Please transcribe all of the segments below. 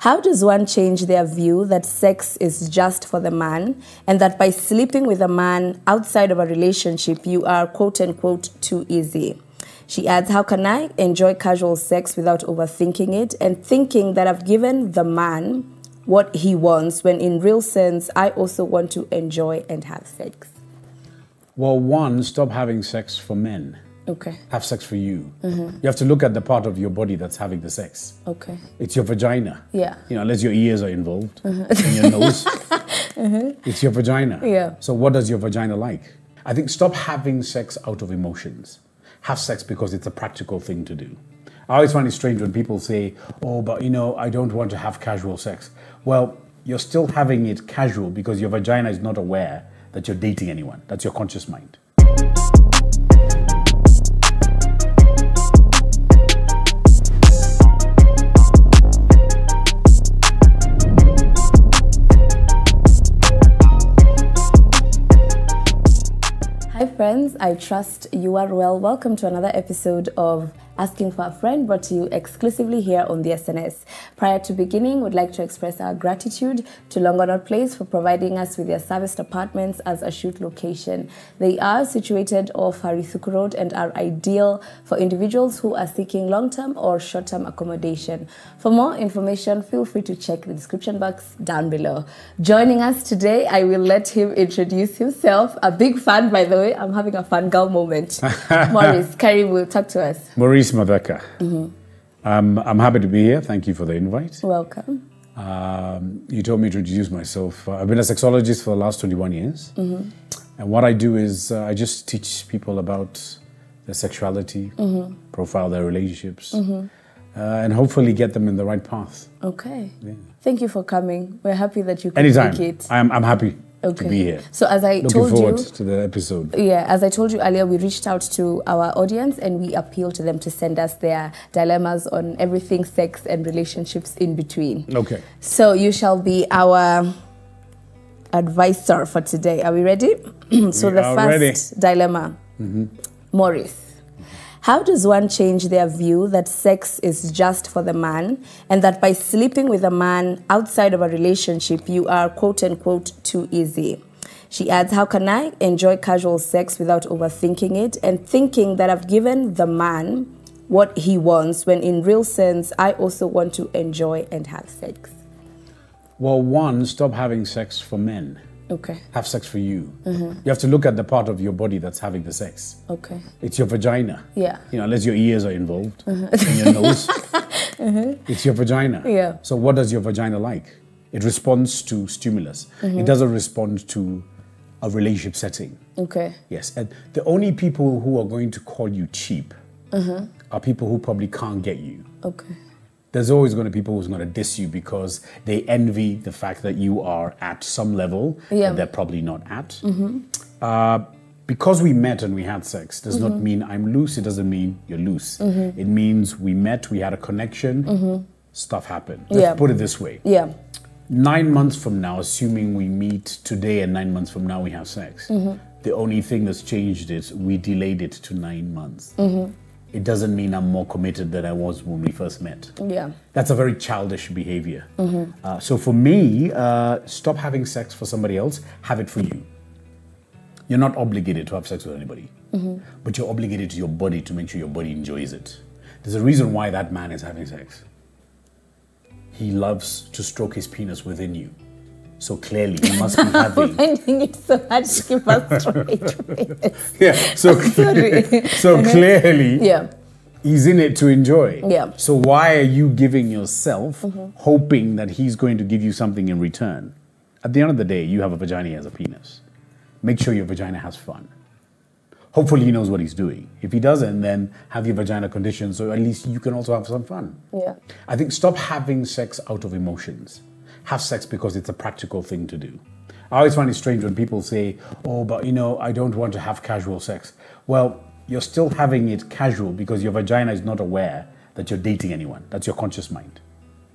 How does one change their view that sex is just for the man and that by sleeping with a man outside of a relationship, you are quote unquote too easy? She adds, How can I enjoy casual sex without overthinking it and thinking that I've given the man what he wants when in real sense I also want to enjoy and have sex? Well, one, stop having sex for men. Okay. Have sex for you. Mm-hmm. You have to look at the part of your body that's having the sex. Okay. It's your vagina. Yeah. You know, unless your ears are involved mm-hmm. and your nose. Mm-hmm. It's your vagina. Yeah. So what does your vagina like? I think stop having sex out of emotions. Have sex because it's a practical thing to do. I always find it strange when people say, "Oh, but you know, I don't want to have casual sex." Well, you're still having it casual because your vagina is not aware that you're dating anyone. That's your conscious mind. Friends. I trust you are well. Welcome to another episode of Asking for a Friend, brought to you exclusively here on the SNS. Prior to beginning, we'd like to express our gratitude to Longonot Place for providing us with their serviced apartments as a shoot location. They are situated off Harry Thuku Road and are ideal for individuals who are seeking long-term or short-term accommodation. For more information, feel free to check the description box down below. Joining us today, I will let him introduce himself. A big fan, by the way. I'm having a fan girl moment. Maurice, Karibu, talk to us. Maurice Matheka. Um, I'm happy to be here. Thank you for the invite. Welcome. Um, you told me to introduce myself. Uh, I've been a sexologist for the last 21 years. And what I do is uh, I just teach people about their sexuality, profile their relationships, uh, and hopefully get them in the right path. Okay. Thank you for coming. We're happy that you could Anytime. make it. I'm, I'm happy Okay. to be here. So as I Looking told forward you, to the episode. yeah, as I told you earlier, we reached out to our audience and we appealed to them to send us their dilemmas on everything sex and relationships in between. Okay. So you shall be our advisor for today. Are we ready? so We the first dilemma, mm-hmm. Maurice. How does one change their view that sex is just for the man and that by sleeping with a man outside of a relationship, you are quote unquote too easy? She adds, How can I enjoy casual sex without overthinking it and thinking that I've given the man what he wants when in real sense I also want to enjoy and have sex? Well, one, stop having sex for men. Okay, Have sex for you. Mm-hmm. You have to look at the part of your body that's having the sex. okay. It's your vagina. Yeah. You know, unless your ears are involved mm-hmm. and your nose. Mm-hmm. It's your vagina. Yeah. So what does your vagina like? It responds to stimulus. It doesn't respond to a relationship setting. Okay. Yes. And the only people who are going to call you cheap are people who probably can't get you. Okay. There's always going to be people who's going to diss you because they envy the fact that you are at some level Yeah. that they're probably not at. Mm-hmm. Uh, because we met and we had sex does not mm-hmm. mean I'm loose. It doesn't mean you're loose. Mm-hmm. It means we met, we had a connection, stuff happened. Let's Yeah. put it this way. Yeah. Nine months from now, assuming we meet today and nine months from now we have sex, the only thing that's changed is we delayed it to nine months. It doesn't mean I'm more committed than I was when we first met. Yeah. That's a very childish behavior. Uh, so for me, uh, stop having sex for somebody else, have it for you. You're not obligated to have sex with anybody, but you're obligated to your body to make sure your body enjoys it. There's a reason why that man is having sex. He loves to stroke his penis within you. So clearly, he must be having. Finding it so hard to keep us straight. yeah. So, so clearly, yeah. he's in it to enjoy. Yeah. So why are you giving yourself mm-hmm. hoping that he's going to give you something in return? At the end of the day, you have a vagina has a penis. Make sure your vagina has fun. Hopefully he knows what he's doing. If he doesn't, then have your vagina conditioned so at least you can also have some fun. Yeah. I think stop having sex out of emotions. Have sex because it's a practical thing to do. I always find it strange when people say, oh, but you know, I don't want to have casual sex. Well, you're still having it casual because your vagina is not aware that you're dating anyone. That's your conscious mind.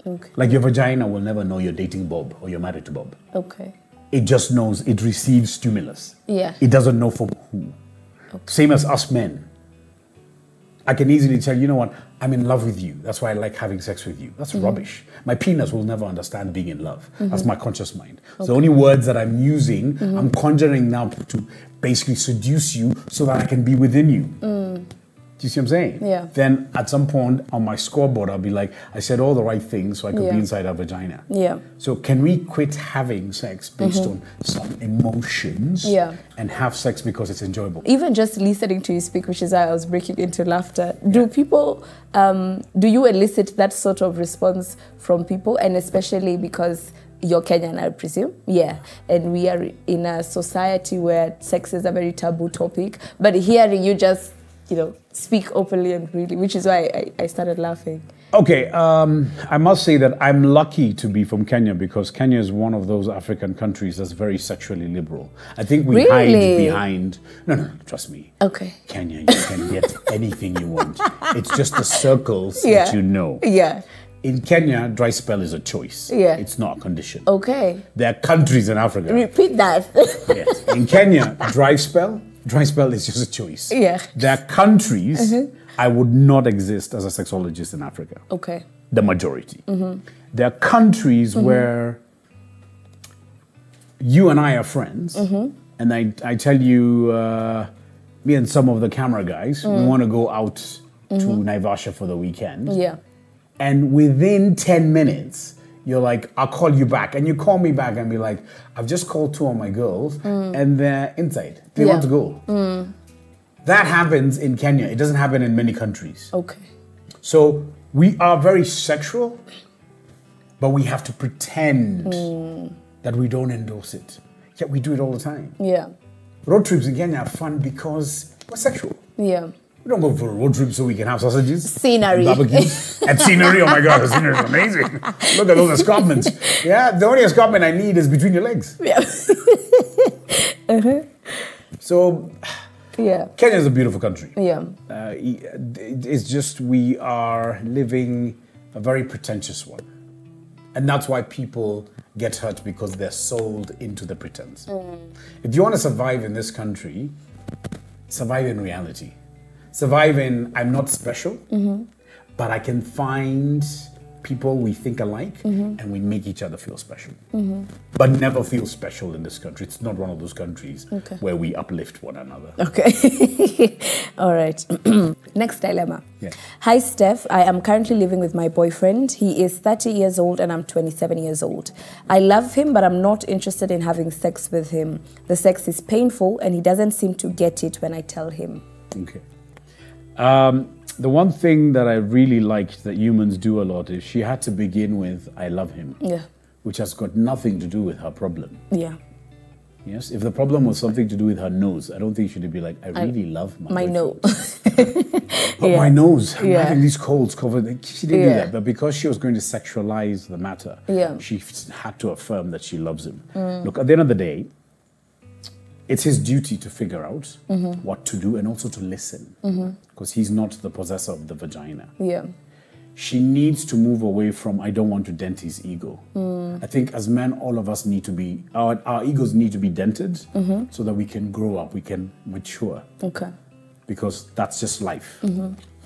Okay. Like your vagina will never know you're dating Bob or you're married to Bob. Okay. It just knows it receives stimulus. Yeah. It doesn't know for who. Okay. Same as us men. I can easily tell you know what I'm in love with you. That's why I like having sex with you. That's Mm-hmm. rubbish. My penis will never understand being in love. That's my conscious mind. So the only words that I'm using, Mm-hmm. I'm conjuring now to basically seduce you so that I can be within you. Do you see what I'm saying? Yeah. Then at some point on my scoreboard, I'll be like, I said all the right things so I could Yeah. be inside her vagina. Yeah. So can we quit having sex based on some emotions Mm-hmm. Yeah. and have sex because it's enjoyable? even just listening to you speak, which is why I was breaking into laughter. Do people, um, do you elicit that sort of response from people, and especially because you're Kenyan, I presume, yeah, and we are in a society where sex is a very taboo topic. But hearing you just, you know, speak openly and freely, which is why I, I started laughing. Okay, um, I must say that I'm lucky to be from Kenya because Kenya is one of those African countries that's very sexually liberal. I think we hide Really? behind. No, no, trust me. Okay. Kenya, you can get anything you want. It's just the circles Yeah. that you know. Yeah. In Kenya, dry spell is a choice. Yeah. It's not a condition. Okay. There are countries in Africa. Repeat that. Yes. In Kenya, dry spell, dry spell is just a choice. Yeah. There are countries mm-hmm. I would not exist as a sexologist in Africa. okay. The majority. Mm-hmm. There are countries mm-hmm. where you and I are friends, and I, I tell you, uh, me and some of the camera guys, we mm. want to go out to Naivasha for the weekend Yeah. and within 10 minutes you're like i'll call you back. And you call me back and be like i've just called two of my girls mm. and they're inside. They want to go. Mm. That happens in kenya. It doesn't happen in many countries. Okay. so we are very sexual but we have to pretend mm. that we don't endorse it. Yet we do it all the time. Yeah. road trips in kenya are fun because we're sexual. Yeah. We don't go for a road trip so we can have sausages. Scenery. Barbecues. and scenery. Oh my God, the scenery is amazing. Look at those escarpments. Yeah, the only escarpment I need is between your legs. Yeah. uh-huh. So, Yeah. Kenya is a beautiful country. Yeah. Uh, it's just we are living a very pretentious one. And that's why people get hurt because they're sold into the pretense. If you want to survive in this country, survive in reality. Survive in I'm not special, but I can find people we think alike and we make each other feel special. But never feel special in this country. It's not one of those countries Okay. where we uplift one another. Okay. All right. Next dilemma. Yeah. Hi, Steph. I am currently living with my boyfriend. He is 30 years old and I'm 27 years old. I love him, but I'm not interested in having sex with him. The sex is painful and he doesn't seem to get it when I tell him. Okay. Um, the one thing that I really liked that humans do a lot is she had to begin with "I love him," Yeah. which has got nothing to do with her problem. Yeah. Yes, if the problem was something to do with her nose, I don't think she'd be like, "I really love my My nose. But Yeah. my nose, I'm Yeah. having these colds covered. She didn't do that, but because she was going to sexualize the matter, Yeah. she had to affirm that she loves him. Mm. Look, at the end of the day, it's his duty to figure out Mm-hmm. what to do and also to listen, because he's not the possessor of the vagina. yeah. She needs to move away from I don't want to dent his ego. Mm. I think as men, all of us need to be our, our egos need to be dented Mm-hmm. so that we can grow up, we can mature Okay. because that's just life.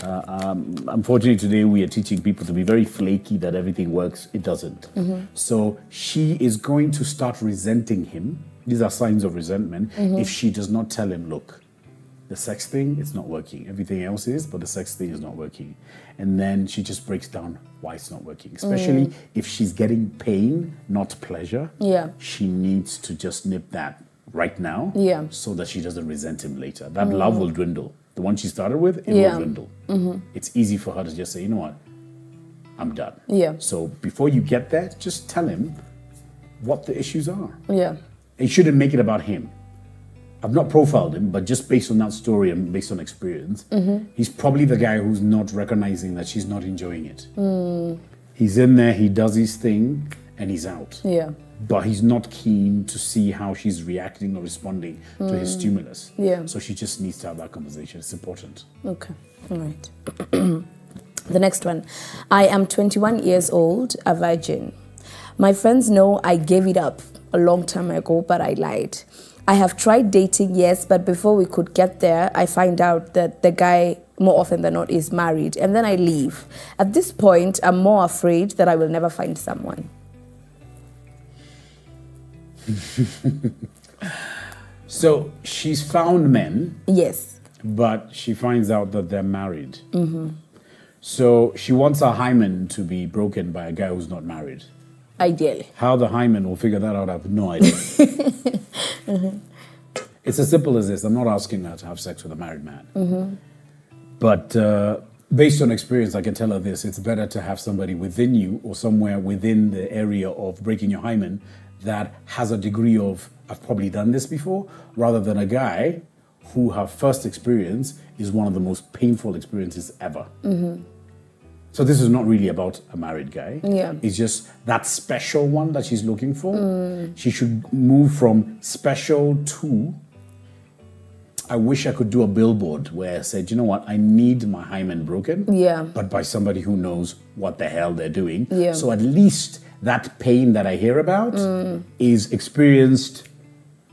Uh, um, unfortunately, today we are teaching people to be very flaky that everything works. It doesn't. So she is going to start resenting him. These are signs of resentment mm-hmm. if she does not tell him, look, the sex thing, it's not working. Everything else is, but the sex thing is not working. And then she just breaks down why it's not working, especially mm. if she's getting pain, not pleasure. Yeah. She needs to just nip that right now Yeah. so that she doesn't resent him later. That mm. love will dwindle. The one she started with, it Yeah. will dwindle. Mm-hmm. It's easy for her to just say, you know what, I'm done. Yeah. So before you get there, just tell him what the issues are. Yeah. It shouldn't make it about him. I've not profiled him, but just based on that story and based on experience, mm-hmm. he's probably the guy who's not recognizing that she's not enjoying it. Mm. He's in there, he does his thing, and he's out. Yeah. But he's not keen to see how she's reacting or responding to his mm. stimulus. Yeah. So she just needs to have that conversation. It's important. Okay. All right. the next one. I am 21 years old, a virgin. My friends know I gave it up a long time ago, but I lied. I have tried dating, yes, but before we could get there, I find out that the guy more often than not is married, and then I leave. At this point, I'm more afraid that I will never find someone. So she's found men, Yes. but she finds out that they're married. Mm-hmm. So she wants her hymen to be broken by a guy who's not married. Ideally. How the hymen will figure that out, I have no idea. It's as simple as this. I'm not asking her to have sex with a married man. But uh, based on experience, I can tell her this it's better to have somebody within you or somewhere within the area of breaking your hymen that has a degree of, I've probably done this before, rather than a guy who her first experience is one of the most painful experiences ever. So this is not really about a married guy. Yeah. It's just that special one that she's looking for. She should move from special to I wish I could do a billboard where I said, you know what, I need my hymen broken. Yeah. But by somebody who knows what the hell they're doing. Yeah. So at least that pain that I hear about is experienced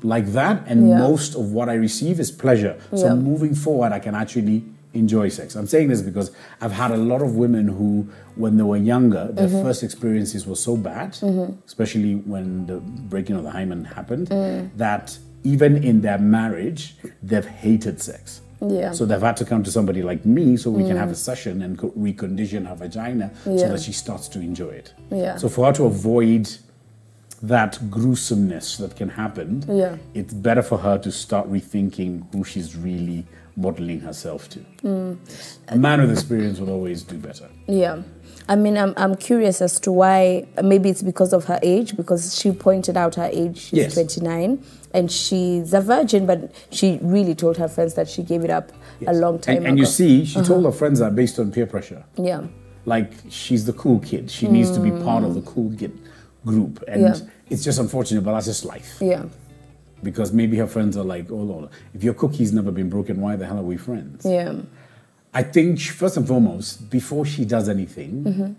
like that, and Yeah. most of what I receive is pleasure. So Yeah. moving forward, I can actually enjoy sex. I'm saying this because I've had a lot of women who, when they were younger, their Mm-hmm. first experiences were so bad, especially when the breaking of the hymen happened, Mm. that even in their marriage, they've hated sex. Yeah. So they've had to come to somebody like me so we can have a session and recondition her vagina so that she starts to enjoy it. Yeah. So for her to avoid that gruesomeness that can happen, Yeah. it's better for her to start rethinking who she's really modeling herself to. Mm. A man with experience will always do better. Yeah. I mean, I'm, I'm curious as to why. Maybe it's because of her age, because she pointed out her age. She's Yes. 29 and she's a virgin, but she really told her friends that she gave it up a long time and, ago. and you see, she told her friends that based on peer pressure. yeah. Like she's the cool kid. She needs to be part of the cool kid group. And Yeah. it's just unfortunate, but that's just life. Yeah. Because maybe her friends are like, oh Lord, if your cookie's never been broken, why the hell are we friends? Yeah. I think she- first and foremost, before she does anything, Mm-hmm.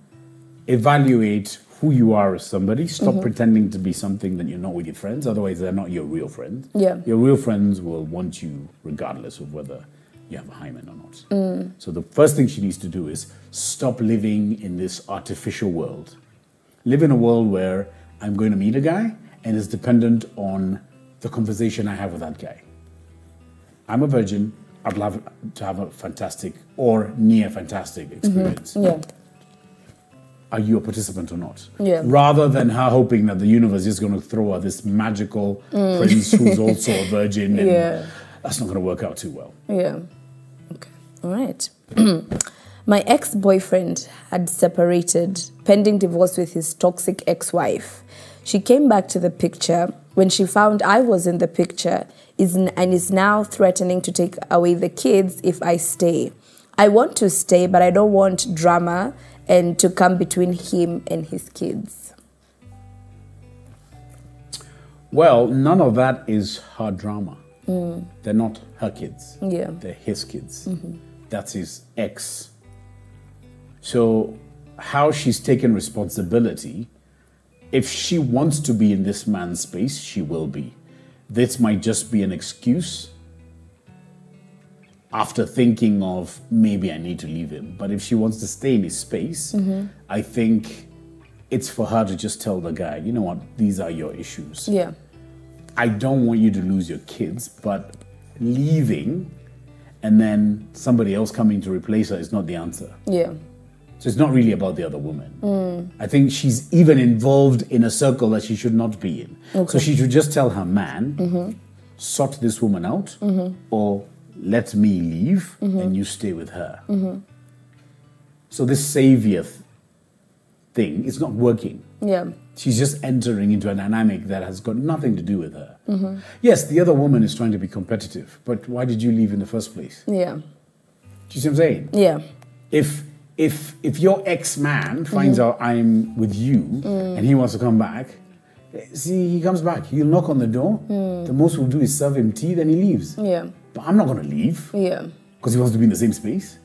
evaluate who you are as somebody. Stop Mm-hmm. pretending to be something that you're not with your friends. Otherwise, they're not your real friends. Yeah. Your real friends will want you regardless of whether you have a hymen or not. Mm. So the first thing she needs to do is stop living in this artificial world. Live in a world where I'm going to meet a guy and it's dependent on the conversation I have with that guy. I'm a virgin. I'd love to have a fantastic or near fantastic experience. Yeah. Are you a participant or not? Yeah. Rather than her hoping that the universe is going to throw her this magical prince who's also a virgin, and Mm. Yeah. that's not going to work out too well. Yeah. Okay. All right. My ex boyfriend had separated pending divorce with his toxic ex wife. She came back to the picture when she found I was in the picture is n- and is now threatening to take away the kids if I stay. I want to stay, but I don't want drama and to come between him and his kids. Well, none of that is her drama. Mm. They're not her kids. Yeah. They're his kids. Mm-hmm. That's his ex. So, how she's taken responsibility, if she wants to be in this man's space, she will be. This might just be an excuse after thinking of maybe I need to leave him. But if she wants to stay in his space, mm-hmm. I think it's for her to just tell the guy, you know what, these are your issues. Yeah. I don't want you to lose your kids, but leaving and then somebody else coming to replace her is not the answer. Yeah. So it's not really about the other woman. Mm. I think she's even involved in a circle that she should not be in. So she should just tell her man, mm-hmm. sort this woman out, mm-hmm. or let me leave mm-hmm. and you stay with her. So this savior th- thing is not working. Yeah. She's just entering into a dynamic that has got nothing to do with her. Yes, the other woman is trying to be competitive, but why did you leave in the first place? Yeah. Do you see what I'm saying? Yeah. If if if your ex man finds mm-hmm. out I'm with you and he wants to come back, see he comes back. He'll knock on the door. Mm. The most we'll do is serve him tea, then he leaves. Yeah. But I'm not gonna leave Yeah. because he wants to be in the same space.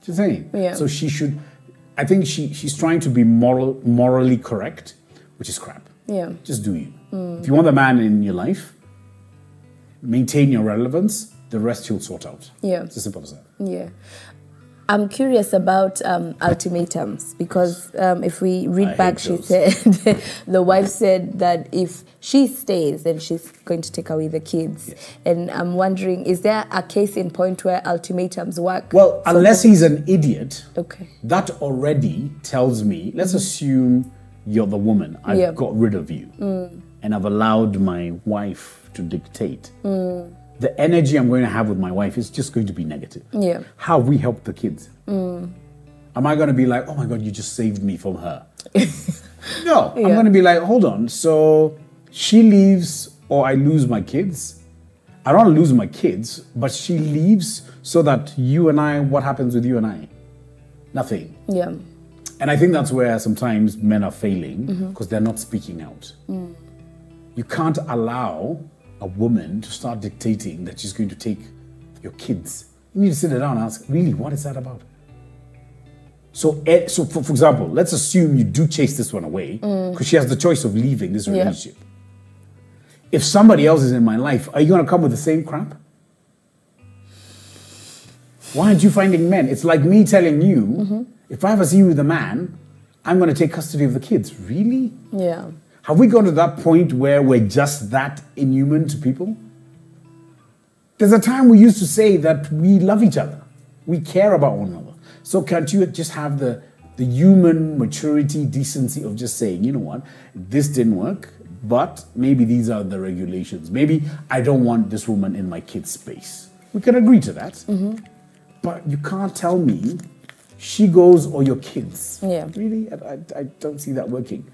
Do you see what I'm saying? Yeah. So she should. I think she she's trying to be moral morally correct, which is crap. Yeah. Just do you. Mm. If you want the man in your life, maintain your relevance. The rest you'll sort out. Yeah. It's as simple as that. Yeah. I'm curious about um, ultimatums because um, if we read I back, she said the wife said that if she stays, then she's going to take away the kids. And I'm wondering, is there a case in point where ultimatums work? Well, unless he's an idiot, okay, that already tells me, let's assume you're the woman. I've Yeah. got rid of you. And I've allowed my wife to dictate. The energy I'm going to have with my wife is just going to be negative. Yeah. How we help the kids? Mm. Am I going to be like, oh my God, you just saved me from her? no. I'm going to be like, hold on. So she leaves or I lose my kids. I don't lose my kids, but she leaves so that you and I, what happens with you and I? Nothing. yeah, And I think that's where sometimes men are failing mm-hmm. because they're not speaking out. Mm. You can't allow a woman to start dictating that she's going to take your kids. You need to sit down and ask, really, what is that about? So, eh, so for, for example, let's assume you do chase this one away because she has the choice of leaving this relationship. If somebody else is in my life, are you going to come with the same crap? Why aren't you finding men? It's like me telling you, if I ever see you with a man, I'm going to take custody of the kids. Really? yeah, Have we gone to that point where we're just that inhuman to people? There's a time we used to say that we love each other, we care about one another. So can't you just have the the human maturity, decency of just saying, you know what, this didn't work, but maybe these are the regulations. Maybe I don't want this woman in my kid's space. We can agree to that. Mm-hmm. But you can't tell me she goes or your kids. Yeah. Really? I, I, I don't see that working.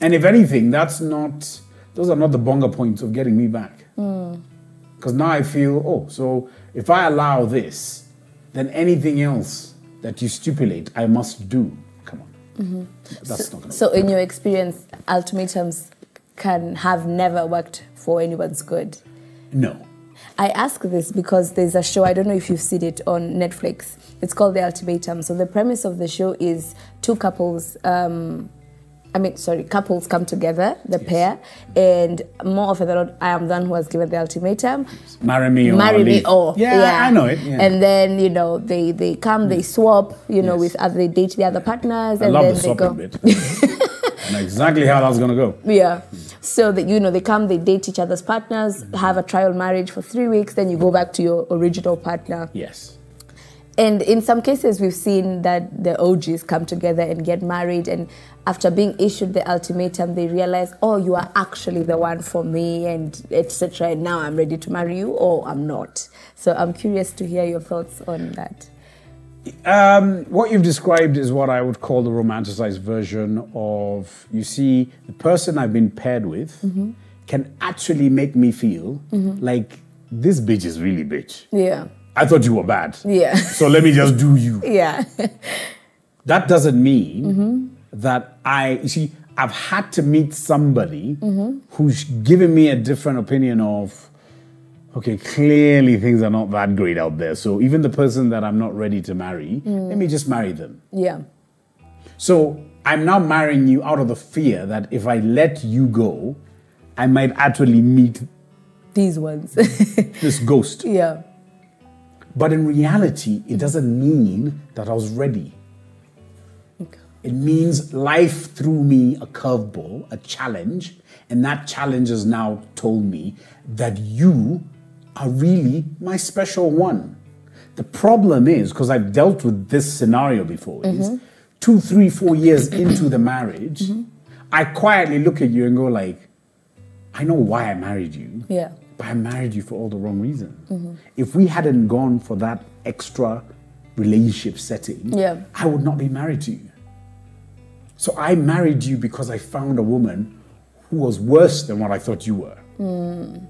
And if anything, that's not, those are not the bonga points of getting me back. Because now I feel, oh, so if I allow this, then anything else that you stipulate, I must do. Come on. That's not going to So, in your experience, ultimatums can have never worked for anyone's good. No. I ask this because there's a show, I don't know if you've seen it on Netflix. It's called The Ultimatum. So the premise of the show is two couples, um, I mean, sorry, couples come together, the pair, and more often than not, I am the one who has given the ultimatum. Marry me or Marry me or Yeah, I know it. Yeah. And then you know they they come, they mm. swap, you know, Yes. with other they date the other partners, I and love then the they go. bit. Exactly how that's going to go. Yeah. So that you know they come, they date each other's partners, mm-hmm. have a trial marriage for three weeks, then you go back to your original partner. Yes. And in some cases, we've seen that the OGs come together and get married, and after being issued the ultimatum, they realize, oh, you are actually the one for me, and etc. And now I'm ready to marry you, or I'm not. So I'm curious to hear your thoughts on that. Um, what you've described is what I would call the romanticized version of you see, the person I've been paired with Mm-hmm. can actually make me feel like this bitch is really bitch. Yeah. I thought you were bad. Yeah. So let me just do you. Yeah. That doesn't mean Mm-hmm. that I, you see, I've had to meet somebody Mm-hmm. who's given me a different opinion of, okay, clearly things are not that great out there. So even the person that I'm not ready to marry, Mm. let me just marry them. yeah. So I'm now marrying you out of the fear that if I let you go, I might actually meet These ones. this ghost. yeah. But in reality, it doesn't mean that I was ready. It means life threw me a curveball, a challenge, and that challenge has now told me that you are really my special one. The problem is, because I've dealt with this scenario before, is mm-hmm. two, three, four years into the marriage, mm-hmm. I quietly look at you and go like, I know why I married you. Yeah. But I married you for all the wrong reasons. Mm-hmm. If we hadn't gone for that extra relationship setting, Yeah. I would not be married to you. So I married you because I found a woman who was worse than what I thought you were. Mm.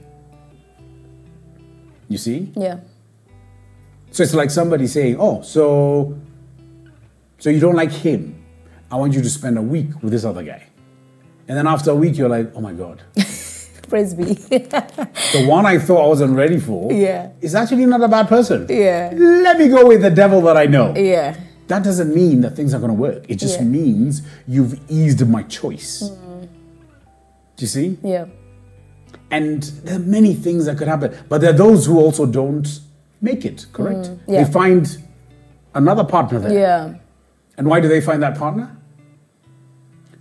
You see? Yeah. So it's like somebody saying, "Oh, so so you don't like him. I want you to spend a week with this other guy." And then after a week you're like, "Oh my god. Praise be. The one I thought I wasn't ready for Yeah. is actually not a bad person. yeah. Let me go with the devil that I know. Yeah. That doesn't mean that things are going to work. It just Yeah. Mm. means you've eased my choice. Do you see? Yeah. And there are many things that could happen. But there are those who also don't make it, correct? Mm, yeah. They find another partner there. Yeah. And why do they find that partner?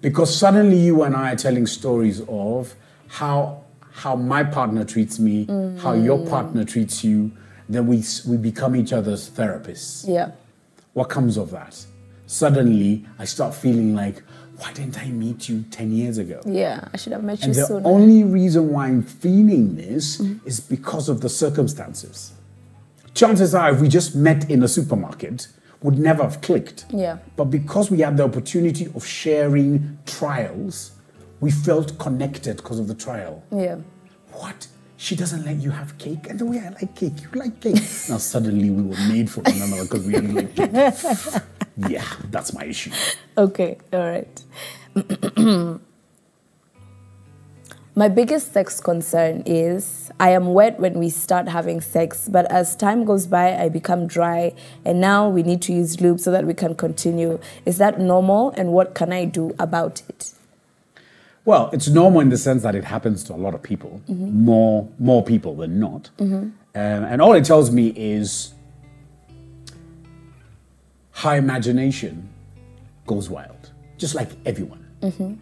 Because suddenly you and I are telling stories of how how my partner treats me, how your mm. partner treats you. Then we we become each other's therapists. Yeah. What comes of that? Suddenly, I start feeling like, why didn't I meet you ten years ago? Yeah. I should have met you And the sooner. only reason why I'm feeling this mm-hmm. is because of the circumstances. Chances are, if we just met in a supermarket, would never have clicked. Yeah. But because we had the opportunity of sharing trials, we felt connected because of the trial. yeah. What? She doesn't let you have cake, and the way I like cake, you like cake. now suddenly we were made for one another because we had like cake. yeah, that's my issue. Okay, all right. My biggest sex concern is I am wet when we start having sex, but as time goes by, I become dry, and now we need to use lube so that we can continue. Is that normal, and what can I do about it? Well, it's normal in the sense that it happens to a lot of people, mm-hmm. more more people than not. Mm-hmm. Um, and all it tells me is high imagination goes wild, just like everyone. Mm-hmm.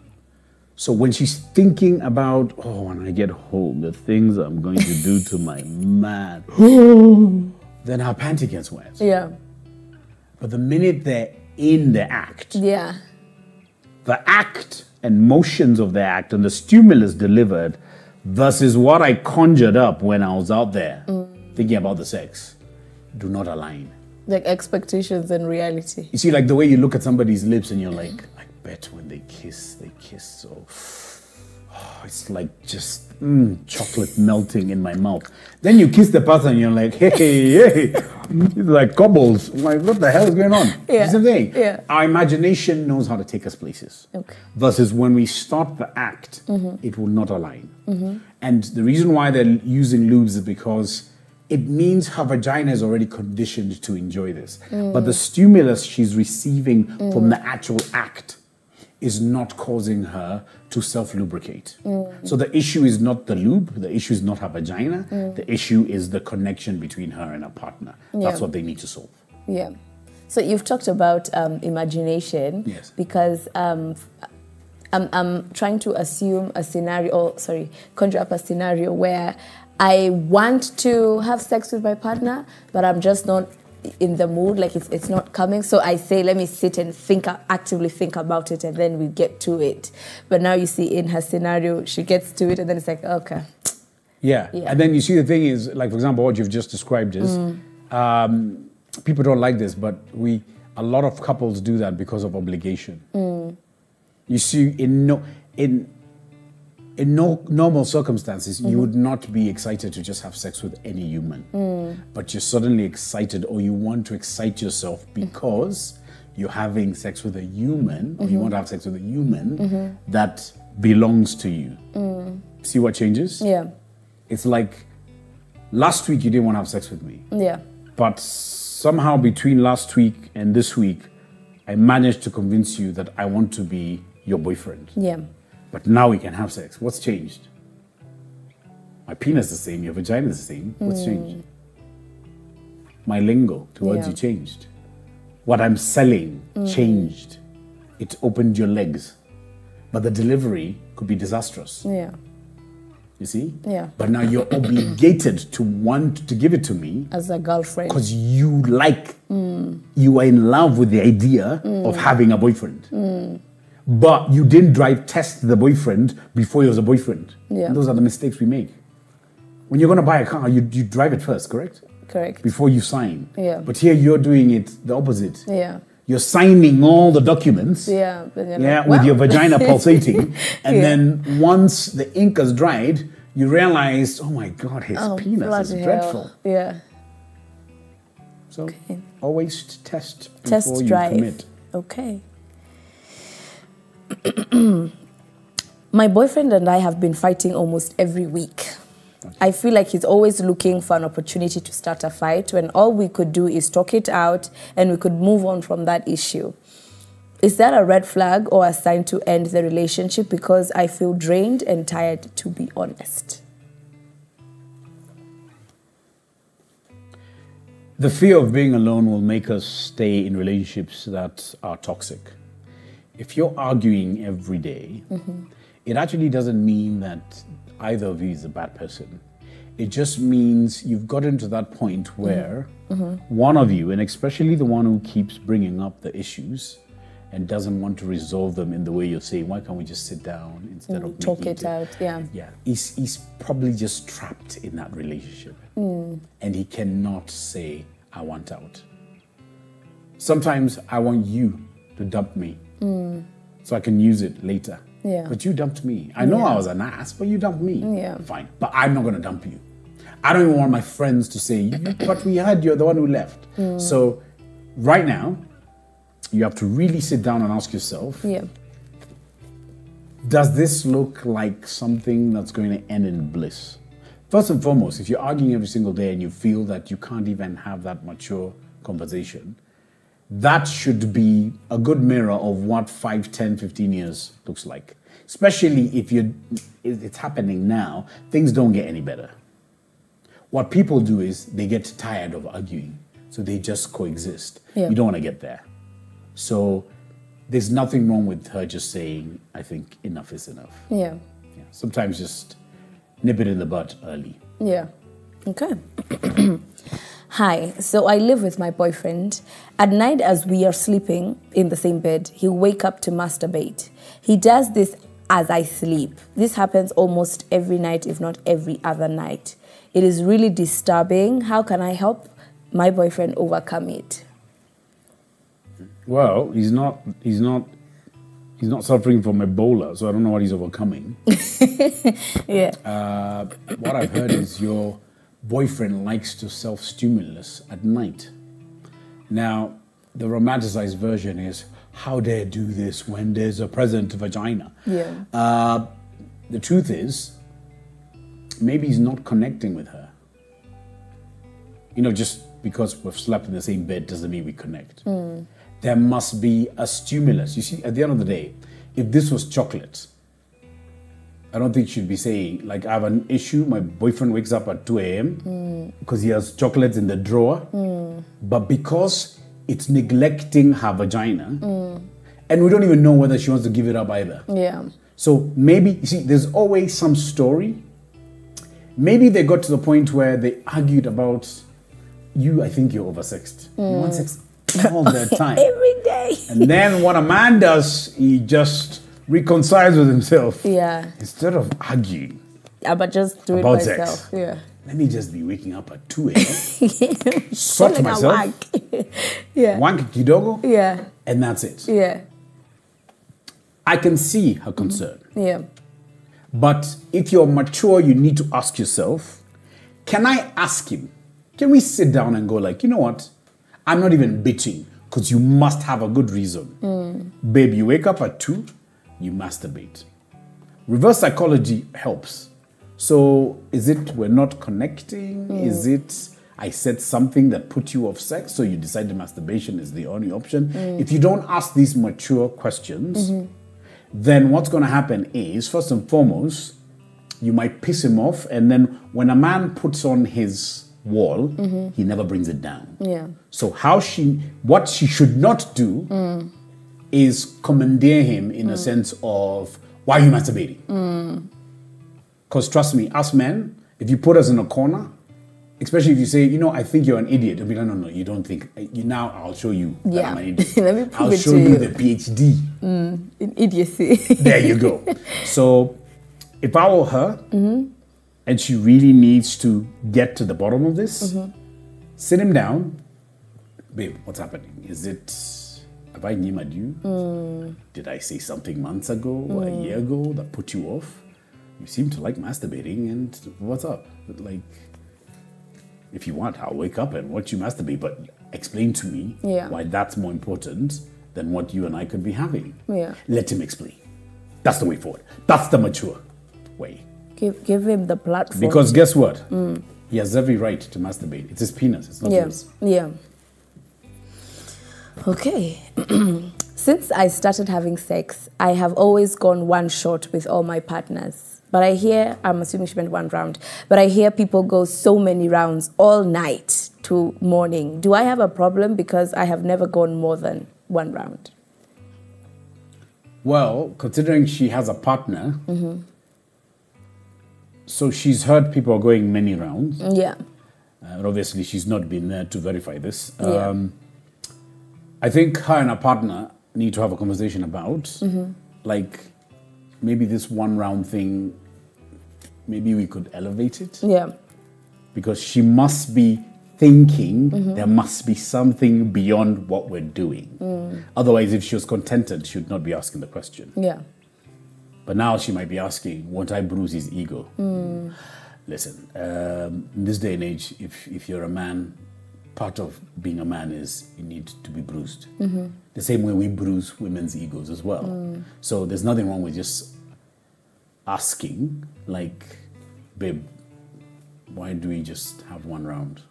So when she's thinking about, oh, when I get home, the things I'm going to do to my man, then her panty gets wet. Yeah, But the minute they're in the act, yeah, the act and motions of the act and the stimulus delivered versus what I conjured up when I was out there mm. thinking about the sex do not align. like expectations and reality. You see, like the way you look at somebody's lips and you're mm-hmm. like, I bet when they kiss, they kiss so. It's like just mm, chocolate melting in my mouth. Then you kiss the person you're like, hey, hey, it's like cobbles. Like, what the hell is going on? Yeah, It's the thing. yeah. Our imagination knows how to take us places. Okay. Versus when we start the act, mm-hmm. it will not align. Mm-hmm. And the reason why they're using lubes is because it means her vagina is already conditioned to enjoy this. Mm. But the stimulus she's receiving from mm. the actual act is not causing her to self lubricate. So the issue is not the lube, the issue is not her vagina, the issue is the connection between her and her partner. That's what they need to solve. Yeah. So you've talked about um, imagination. Yes. Because um, I'm, I'm trying to assume a scenario, or sorry, conjure up a scenario where I want to have sex with my partner, but I'm just not in the mood, like it's, it's not coming. So I say, let me sit and think, actively think about it, and then we get to it. But now you see in her scenario, she gets to it, and then it's like, okay. Yeah. Yeah. And then you see the thing is, like for example, what you've just described is, um, people don't like this, but we a lot of couples do that because of obligation. You see, in no in in no normal circumstances, you would mm-hmm. not be excited to just have sex with any human, mm. but you're suddenly excited, or you want to excite yourself mm-hmm. because you're having sex with a human, or you mm-hmm. want to have sex with a human that belongs to you. Mm. See what changes? Yeah. It's like last week you didn't want to have sex with me, Yeah. but somehow between last week and this week, I managed to convince you that I want to be your boyfriend. Yeah. But now we can have sex. What's changed? My penis is the same, your vagina is the same. What's hmm. changed? My lingo towards Yeah. you changed. What I'm selling hmm. changed. It opened your legs. But the delivery could be disastrous. Yeah. You see? Yeah. But now you're obligated to want to give it to me As a girlfriend. because you like, hmm. you are in love with the idea of having a boyfriend. But you didn't drive test the boyfriend before he was a boyfriend. Yeah. Those are the mistakes we make. When you're going to buy a car, you, you drive it first, correct? Correct. Before you sign. Yeah. But here you're doing it the opposite. Yeah. You're signing all the documents. Yeah. Yeah, like, with wow. your vagina pulsating. And Yeah. then once the ink has dried, you realize, oh my God, his Oh, penis is dreadful. hell. Yeah. So always test before Test you drive. commit. Okay. My boyfriend and I have been fighting almost every week. I feel like he's always looking for an opportunity to start a fight when all we could do is talk it out and we could move on from that issue. Is that a red flag or a sign to end the relationship because I feel drained and tired, to be honest? The fear of being alone will make us stay in relationships that are toxic. If you're arguing every day, mm-hmm. it actually doesn't mean that either of you is a bad person. It just means you've gotten to that point where mm-hmm. Mm-hmm. one of you, and especially the one who keeps bringing up the issues and doesn't want to resolve them in the way you're saying, why can't we just sit down instead mm, of Talk making it out. Yeah. yeah, he's, he's probably just trapped in that relationship. Mm. And he cannot say, I want out. Sometimes I want you to dump me Mm. so I can use it later. Yeah. But you dumped me. I know I was an ass, but you dumped me. Yeah. Fine. But I'm not going to dump you. I don't even want my friends to say, "You- but we had you're the one who left. Mm. So right now, you have to really sit down and ask yourself, Yeah. does this look like something that's going to end in bliss? First and foremost, if you're arguing every single day and you feel that you can't even have that mature conversation, that should be a good mirror of what 5, 10, 15 years looks like. Especially if you it's happening now, things don't get any better. What people do is they get tired of arguing, so they just coexist. Yeah. You don't want to get there. So there's nothing wrong with her just saying, I think enough is enough. Yeah. Yeah. Sometimes just nip it in the bud early. Yeah. Okay. Hi. So I live with my boyfriend. At night, as we are sleeping in the same bed, he'll wake up to masturbate. He does this as I sleep. This happens almost every night, if not every other night. It is really disturbing. How can I help my boyfriend overcome it? Well, he's not he's not he's not suffering from Ebola, so I don't know what he's overcoming. Yeah. Uh, what I've heard is your boyfriend likes to self-stimulus at night. Now, the romanticized version is how dare do this when there's a present vagina. Yeah. Uh, the truth is, maybe he's not connecting with her. You know, just because we've slept in the same bed doesn't mean we connect. There must be a stimulus. You see, at the end of the day, if this was chocolate, I don't think she'd be saying, like, I have an issue. My boyfriend wakes up at 2 a.m. because he has chocolates in the drawer. But because it's neglecting her vagina, and we don't even know whether she wants to give it up either. Yeah. So maybe, you see, there's always some story. Maybe they got to the point where they argued about you, I think you're oversexed. You want sex hmm. all the time. Every day. and then what a man does, he just reconciles with himself. Yeah. Instead of arguing, Yeah, but just do it About myself. sex. Yeah. let me just be waking up at 2 a.m., sort Like a myself, wank. yeah. wank kidogo, Yeah. and that's it. Yeah. I can see her mm-hmm. concern. Yeah. But if you're mature, you need to ask yourself, can I ask him? Can we sit down and go like, you know what? I'm not even bitching because you must have a good reason. Mm. Babe, you wake up at 2, you masturbate. Reverse psychology helps. So is it we're not connecting? Mm. Is it I said something that put you off sex, so you decided masturbation is the only option? Mm. If you don't ask these mature questions, mm-hmm. then what's going to happen is, first and foremost, you might piss him off, and then when a man puts on his wall, mm-hmm. he never brings it down. Yeah. So how she, what she should not do, mm. Is commandeer him in a sense of why are you masturbating? Because trust me, us men, if you put us in a corner, especially if you say, you know, I think you're an idiot, I'll be like, no, no, you don't think. You now, I'll show you that Yeah. I'm an idiot. Let me prove I'll it show to you you. the PhD. In idiocy. There you go. So, if I were her Mm-hmm. and she really needs to get to the bottom of this, Mm-hmm. sit him down. Babe, what's happening? Is it, have I named you? Mm. Did I say something months ago, or a year ago that put you off? You seem to like masturbating, and what's up? Like, if you want, I'll wake up and watch you masturbate, but explain to me Yeah. why that's more important than what you and I could be having. Yeah. Let him explain. That's the way forward. That's the mature way. give give him the platform. Because guess what? He has every right to masturbate. It's his penis, it's not yeah. yours. Yeah. Okay. Since I started having sex, I have always gone one shot with all my partners. But I hear, I'm assuming she meant one round, but I hear people go so many rounds all night to morning. Do I have a problem because I have never gone more than one round? Well, considering she has a partner, so she's heard people are going many rounds. Yeah. Uh, and obviously, she's not been there to verify this. Yeah. I think her and her partner need to have a conversation about, Mm-hmm. like, maybe this one round thing, maybe we could elevate it Yeah. because she must be thinking Mm-hmm. there must be something beyond what we're doing. Mm. Otherwise, if she was contented, she would not be asking the question. Yeah. But now she might be asking, won't I bruise his ego? Mm. Listen, um, in this day and age, if, if you're a man, part of being a man is you need to be bruised. Mm-hmm. The same way we bruise women's egos as well. Mm. So there's nothing wrong with just asking, like, babe, why do we just have one round?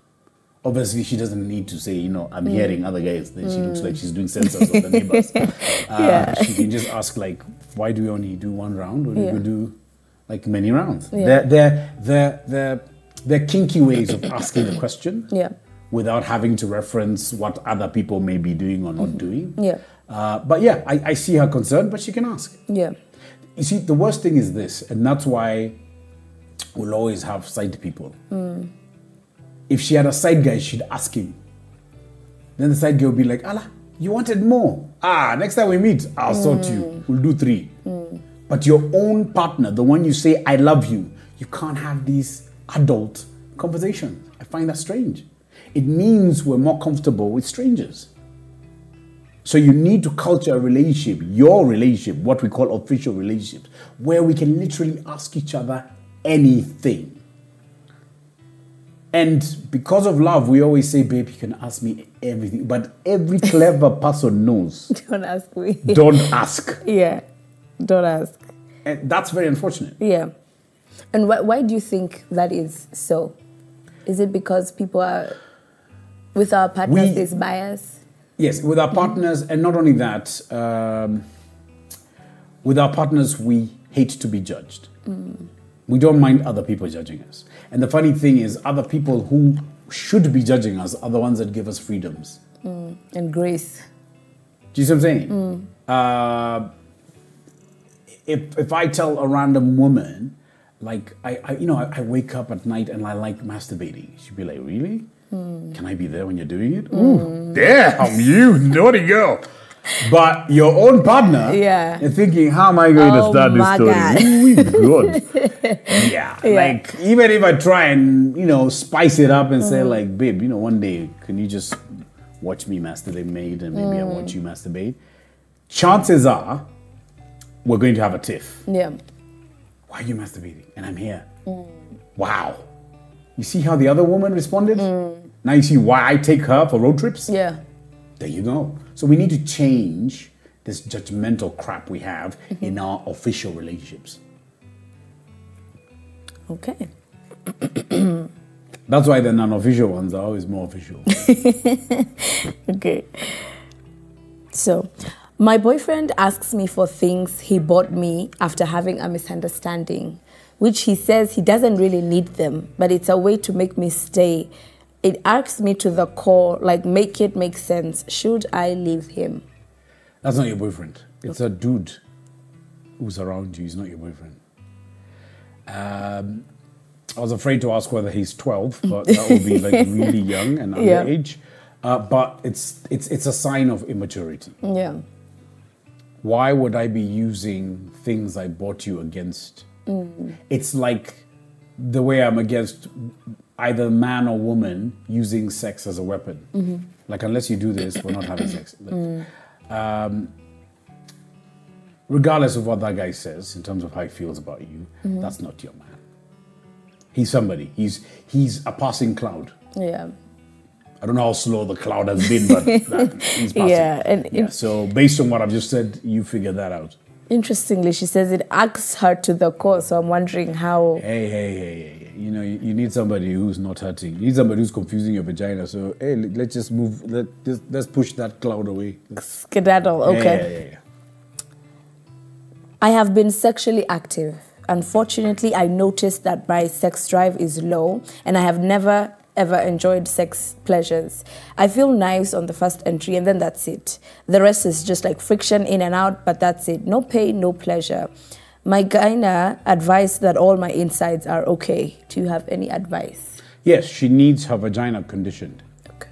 Obviously, she doesn't need to say, you know, I'm Mm. hearing other guys. Then she looks like she's doing census of the neighbors. Uh, Yeah. She can just ask, like, why do we only do one round? Or do Yeah. we do like many rounds? Yeah. They're, they're, they're, they're, they're kinky ways of asking the question Yeah. Without having to reference what other people may be doing or not doing. Yeah. Uh, but yeah, I, I see her concern, but she can ask. Yeah. You see, the worst thing is this, and that's why we'll always have side people. If she had a side guy, she'd ask him. Then the side guy would be like, Allah, you wanted more. Ah, next time we meet, I'll sort you. We'll do three. But your own partner, the one you say, I love you, you can't have these adult conversations. I find that strange. It means we're more comfortable with strangers. So you need to culture a relationship, your relationship, what we call official relationships, where we can literally ask each other anything. And because of love, we always say, babe, you can ask me everything. But every clever person knows Don't ask me. don't ask. yeah. Don't ask. And that's very unfortunate. Yeah. And why, why do you think that is so? Is it because people are, with our partners, We- there's bias? Yes, with our partners, and not only that, um, with our partners, we hate to be judged. We don't mind other people judging us. And the funny thing is, other people who should be judging us are the ones that give us freedoms. And grace. Do you see what I'm saying? Uh, if if I tell a random woman, like I, I you know, I, I wake up at night and I like masturbating, she'd be like, "Really? Can I be there when you're doing it?" Ooh, damn, you naughty girl. But your own partner, Yeah. you're thinking, "How am I going to Oh start this story?" Ooh, good. yeah, like even if I try and you know spice it up and Mm. say like, "Babe, you know, one day can you just watch me masturbate, and maybe I Mm. watch you masturbate." Chances are we're going to have a tiff. Yeah. Why are you masturbating? And I'm here. Wow. You see how the other woman responded? Now you see why I take her for road trips? Yeah. There you go. So we need to change this judgmental crap we have mm-hmm. in our official relationships. Okay. That's why the non-official ones are always more official. Okay. So, my boyfriend asks me for things he bought me after having a misunderstanding, which he says he doesn't really need them, but it's a way to make me stay. It asks me to the core, like, make it make sense. Should I leave him? That's not your boyfriend. It's a dude who's around you. He's not your boyfriend. Um, I was afraid to ask whether he's 12, but that would be like really young and Yeah. underage. Uh, but it's, it's, it's a sign of immaturity. Yeah. Why would I be using things I bought you against? It's like the way I'm against either man or woman using sex as a weapon. Like, unless you do this, we're not having sex. Like, um, regardless of what that guy says in terms of how he feels about you, that's not your man. He's somebody. He's he's a passing cloud. Yeah. I don't know how slow the cloud has been, but that, he's passing. Yeah, and yeah. it- So based on what I've just said, you figure that out. Interestingly, she says it acts her to the core. So I'm wondering how. Hey, hey, hey, hey. You know, you, you need somebody who's not hurting. You need somebody who's confusing your vagina. So, hey, let- let's just move. Let, just, let's push that cloud away. Skedaddle. Okay. Yeah, yeah, yeah. I have been sexually active. Unfortunately, I noticed that my sex drive is low and I have never ever enjoyed sex pleasures. I feel nice on the first entry and then that's it. The rest is just like friction in and out, but that's it. No pain, no pleasure. My gyna advised that all my insides are okay. Do you have any advice? Yes, she needs her vagina conditioned. Okay.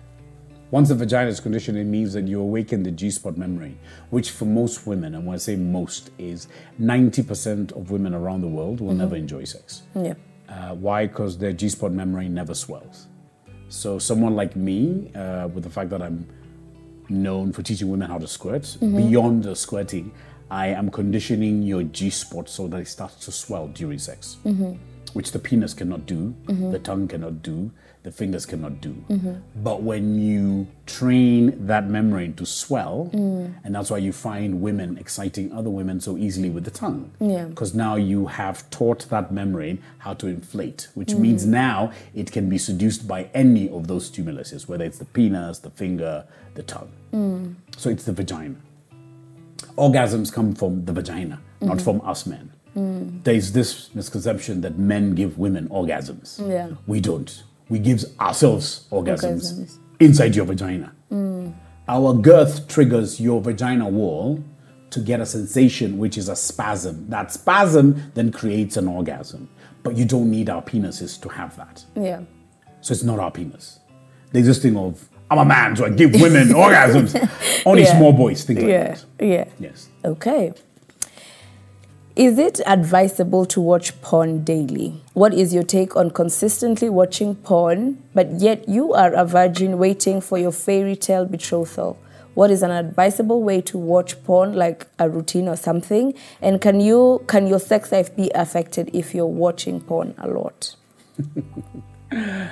Once the vagina is conditioned, it means that you awaken the G spot memory, which for most women, and when I say most, is 90% of women around the world will never enjoy sex. Yeah. Uh, why? Because their G spot memory never swells. So, someone like me, uh, with the fact that I'm known for teaching women how to squirt, beyond the squirting, I am conditioning your G spot so that it starts to swell during sex, mm-hmm. which the penis cannot do, mm-hmm. the tongue cannot do, the fingers cannot do. Mm-hmm. But when you train that membrane to swell, mm. and that's why you find women exciting other women so easily with the tongue. Yeah. Because now you have taught that membrane how to inflate, which means now it can be seduced by any of those stimuluses, whether it's the penis, the finger, the tongue. Mm. So it's the vagina. Orgasms come from the vagina, not mm-hmm. from us men. Mm. There's this misconception that men give women orgasms. Yeah. We don't. We give ourselves orgasms, Orgasms. inside your vagina. Mm. Our girth triggers your vagina wall to get a sensation, which is a spasm. That spasm then creates an orgasm. But you don't need our penises to have that. Yeah. So it's not our penis. There's this thing of, I'm a man, so I give women orgasms. Only Yeah. small boys think like Yeah. that. Yeah. Yes. Okay. Is it advisable to watch porn daily? What is your take on consistently watching porn, but yet you are a virgin waiting for your fairy tale betrothal? What is an advisable way to watch porn, like a routine or something? And can you can your sex life be affected if you're watching porn a lot?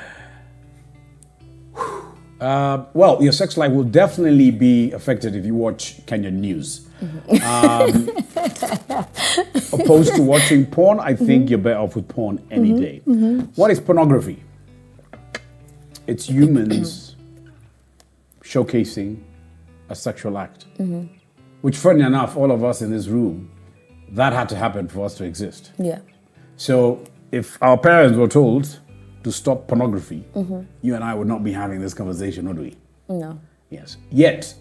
Uh, well, your sex life will definitely be affected if you watch Kenyan news. Um, opposed to watching porn, I think you're better off with porn any day. What is pornography? It's humans showcasing a sexual act, which, funny enough, all of us in this room, that had to happen for us to exist. Yeah. So if our parents were told to stop pornography, you and I would not be having this conversation, would we? No. Yes. Yet,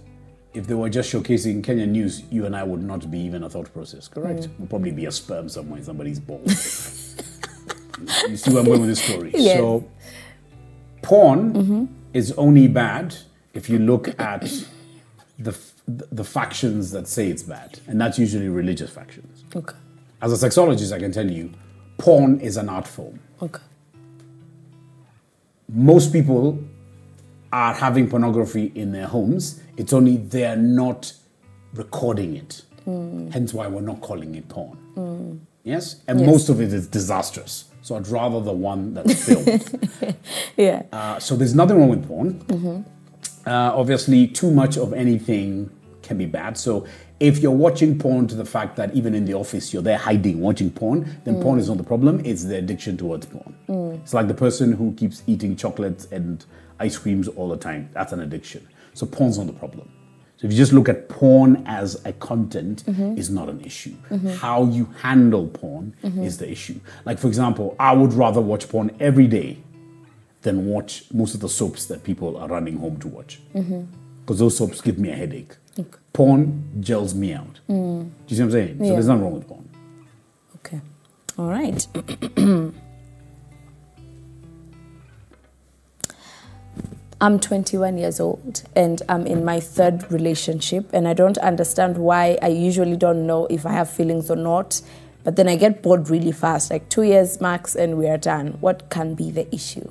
if they were just showcasing Kenyan news, you and I would not be even a thought process, correct? Mm. We'll probably be a sperm somewhere in somebody's balls. you see where I'm going with this story? Yes. So, porn mm-hmm. is only bad if you look at the, the factions that say it's bad, and that's usually religious factions. Okay. As a sexologist, I can tell you, porn is an art form. Okay. Most people are having pornography in their homes. It's only they're not recording it. Hence why we're not calling it porn. Yes? And Yes. most of it is disastrous. So I'd rather the one that's filmed. Yeah. Uh, so there's nothing wrong with porn. Uh, obviously, too much of anything can be bad. So if you're watching porn to the fact that even in the office you're there hiding watching porn, then mm. porn is not the problem. It's the addiction towards porn. Mm. It's like the person who keeps eating chocolates and ice creams all the time. That's an addiction. So porn's not the problem. So if you just look at porn as a content mm-hmm. is not an issue. Mm-hmm. How you handle porn mm-hmm. is the issue. Like for example, I would rather watch porn every day than watch most of the soaps that people are running home to watch. Because those soaps give me a headache. Porn gels me out. Do you see what I'm saying? So there's nothing wrong with porn. Okay. All right. I'm 21 years old and I'm in my third relationship, and I don't understand why I usually don't know if I have feelings or not. But then I get bored really fast, like two years max, and we are done. What can be the issue?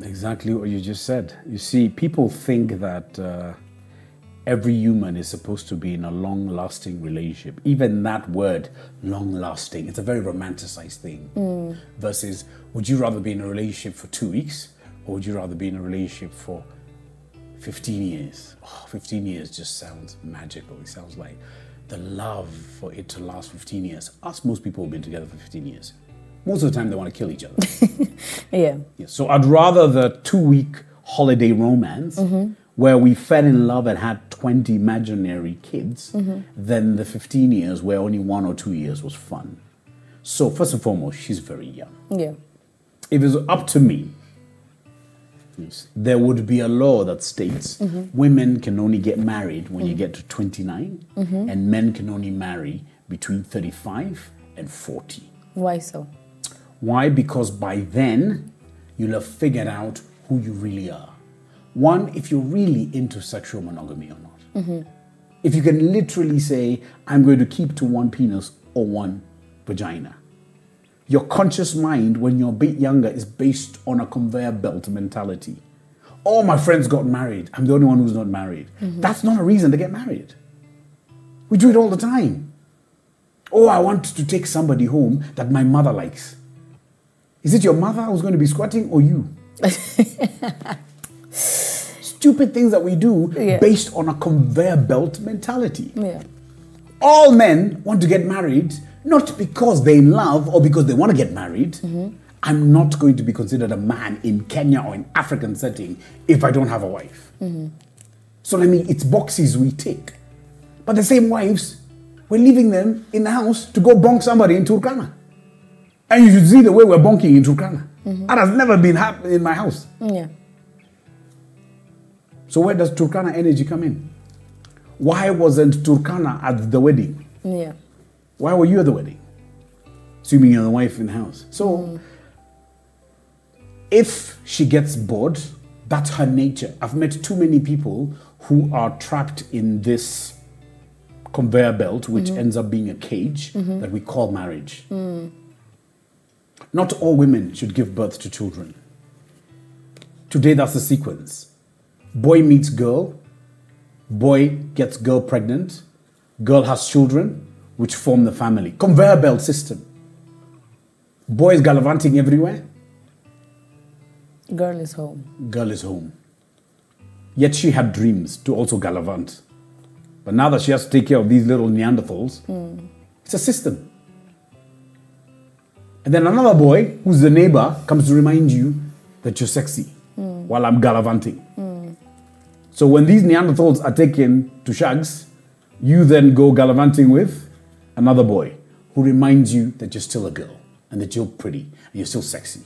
Exactly what you just said. You see, people think that uh, every human is supposed to be in a long lasting relationship. Even that word, long lasting, it's a very romanticized thing. Mm. Versus, would you rather be in a relationship for two weeks or would you rather be in a relationship for 15 years? Oh, 15 years just sounds magical. It sounds like the love for it to last 15 years. Us, most people who've been together for 15 years. Most of the time, they want to kill each other. Yeah. Yeah, so I'd rather the two week holiday romance mm-hmm. where we fell in love and had 20 imaginary kids than the 15 years where only one or two years was fun. So, first and foremost, she's very young. Yeah. If it was up to me, yes, there would be a law that states women can only get married when you get to 29 and men can only marry between 35 and 40. Why so? Why? Because by then, you'll have figured out who you really are. One, if you're really into sexual monogamy or not. If you can literally say, I'm going to keep to one penis or one vagina. Your conscious mind, when you're a bit younger, is based on a conveyor belt mentality. All my friends got married. I'm the only one who's not married. Mm-hmm. That's not a reason to get married. We do it all the time. Oh, I want to take somebody home that my mother likes. Is it your mother who's going to be squatting or you? Stupid things that we do Yeah. based on a conveyor belt mentality. Yeah. All men want to get married not because they're in love or because they want to get married. Mm-hmm. I'm not going to be considered a man in Kenya or in African setting if I don't have a wife. Mm-hmm. So I mean, it's boxes we tick. But the same wives, we're leaving them in the house to go bonk somebody in Turkana. And you should see the way we're bonking in Turkana. Mm-hmm. That has never been happening in my house. Yeah. So where does Turkana energy come in? Why wasn't Turkana at the wedding? Yeah. Why were you at the wedding? Assuming you're the wife in the house. So if she gets bored, that's her nature. I've met too many people who are trapped in this conveyor belt, which mm-hmm. ends up being a cage mm-hmm. that we call marriage. Not all women should give birth to children. Today, that's the sequence boy meets girl, boy gets girl pregnant, girl has children, which form the family. Conveyor belt system. Boy is gallivanting everywhere, Girl is home. girl is home. Yet she had dreams to also gallivant. But now that she has to take care of these little Neanderthals, it's a system. And then another boy, who's the neighbor, comes to remind you that you're sexy while I'm gallivanting. So when these Neanderthals are taken to shags, you then go gallivanting with another boy who reminds you that you're still a girl and that you're pretty and you're still sexy.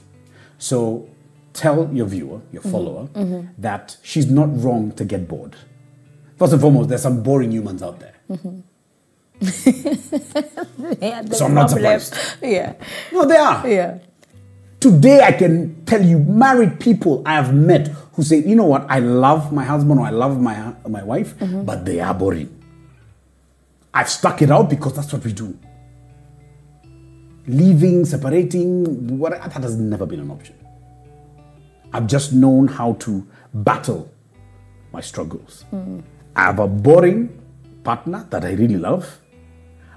So tell your viewer, your follower, that she's not wrong to get bored. First and foremost, there's some boring humans out there. Yeah, So I'm not surprised. Yeah. No, they are. Yeah. Today, I can tell you, married people I have met who say, you know what, I love my husband or I love my, my wife, mm-hmm. but they are boring. I've stuck it out because that's what we do. Leaving, separating, what, that has never been an option. I've just known how to battle my struggles. Mm-hmm. I have a boring partner that I really love,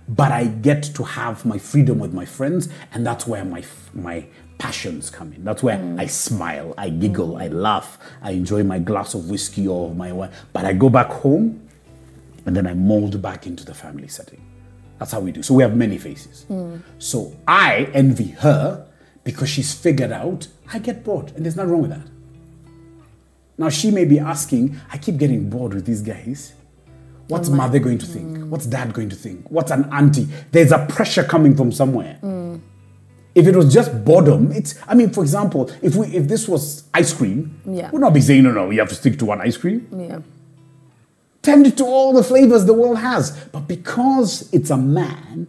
but I get to have my freedom with my friends, and that's where my my passions come in. That's where I smile, I giggle, I laugh, I enjoy my glass of whiskey or my wine. But I go back home, and then I mold back into the family setting. That's how we do. So we have many faces. So I envy her because she's figured out I get bored, and there's nothing wrong with that. Now she may be asking, I keep getting bored with these guys. What's mother going to think? What's dad going to think? What's an auntie? There's a pressure coming from somewhere. If it was just boredom, it's I mean, for example, if we if this was ice cream, Yeah. we'd not be saying, no, no, you have to stick to one ice cream. Yeah. Tend to all the flavors the world has. But because it's a man,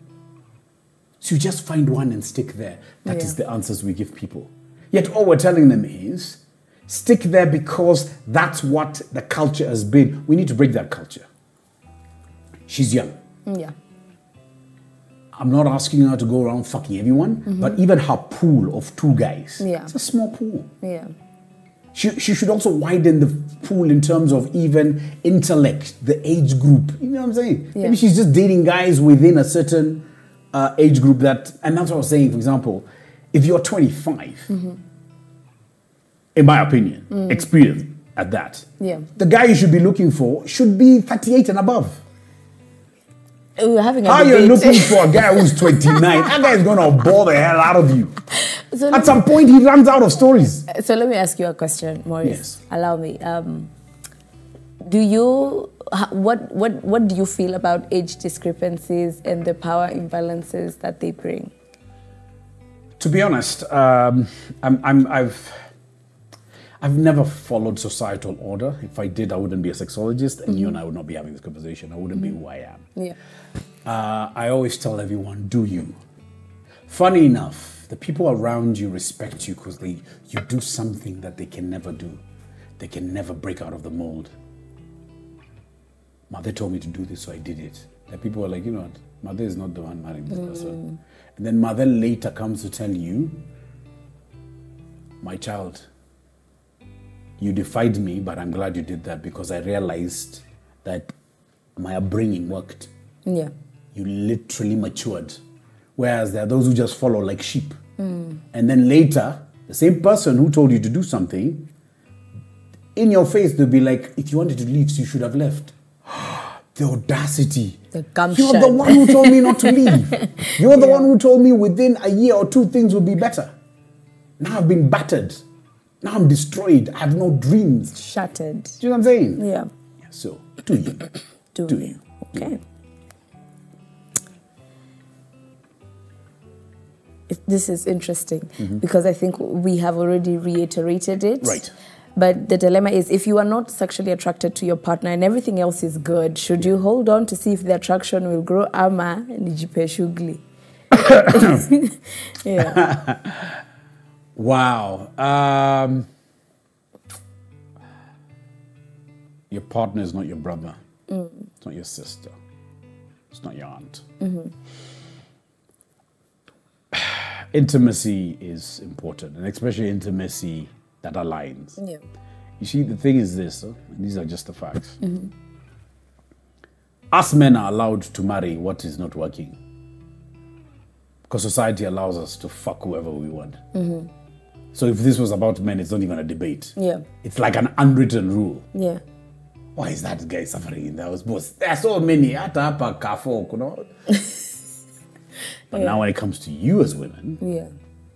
so you just find one and stick there. That is Yeah. the answers we give people. Yet all we're telling them is stick there because that's what the culture has been. We need to break that culture. She's young. Yeah. I'm not asking her to go around fucking everyone, mm-hmm. but even her pool of two guys, Yeah. it's a small pool. Yeah. She, she should also widen the pool in terms of even intellect, the age group. You know what I'm saying? Yeah. Maybe she's just dating guys within a certain uh, age group that, and that's what I was saying, for example, if you're 25, mm-hmm. in my opinion, mm. experience at that, Yeah. the guy you should be looking for should be 38 and above. We were having a How you're looking for a guy who's 29? that guy is gonna bore the hell out of you. So At some point, he runs out of stories. so let me ask you a question, Maurice. Yes. Allow me. Um, do you what what what do you feel about age discrepancies and the power imbalances that they bring? To be honest, um, I'm, I'm, I've, I've never followed societal order. If I did, I wouldn't be a sexologist, and you and mm-hmm. I would not be having this conversation. I wouldn't be mm-hmm. who I am. Yeah. Uh, I always tell everyone, do you. Funny enough, the people around you respect you because they you do something that they can never do. They can never break out of the mold. Mother told me to do this, so I did it. And people were like, you know what, mother is not the one marrying this person. Mm. And then mother later comes to tell you, my child, you defied me, but I'm glad you did that because I realized that my upbringing worked Yeah. you literally matured. Whereas there are those who just follow like sheep. And then later, the same person who told you to do something, in your face, they'll be like, if you wanted to leave, you should have left. the audacity. The You're the one who told me not to leave. You're the one who told me within a year or two things would be better. Now I've been battered. Now I'm destroyed. I have no dreams. Shattered. Do you know what I'm saying? Yeah. So, do you? Do, Do you? you? Okay. It- This is interesting mm-hmm. because I think we have already reiterated it. Right. But the dilemma is if you are not sexually attracted to your partner and everything else is good, should you hold on to see if the attraction will grow ama nijipe shughuli? yeah. Wow. Um, your partner is not your brother. It's not your sister. It's not your aunt. Intimacy is important, and especially intimacy that aligns. Yeah. You see, the thing is this, and these are just the facts. Us men are allowed to marry what is not working. Because society allows us to fuck whoever we want. So if this was about men, it's not even a debate. Yeah. It's like an unwritten rule. Yeah. Why is that guy suffering in the house? Boss, there are so many. Hata hapa you know? But now when it comes to you as women, Yeah.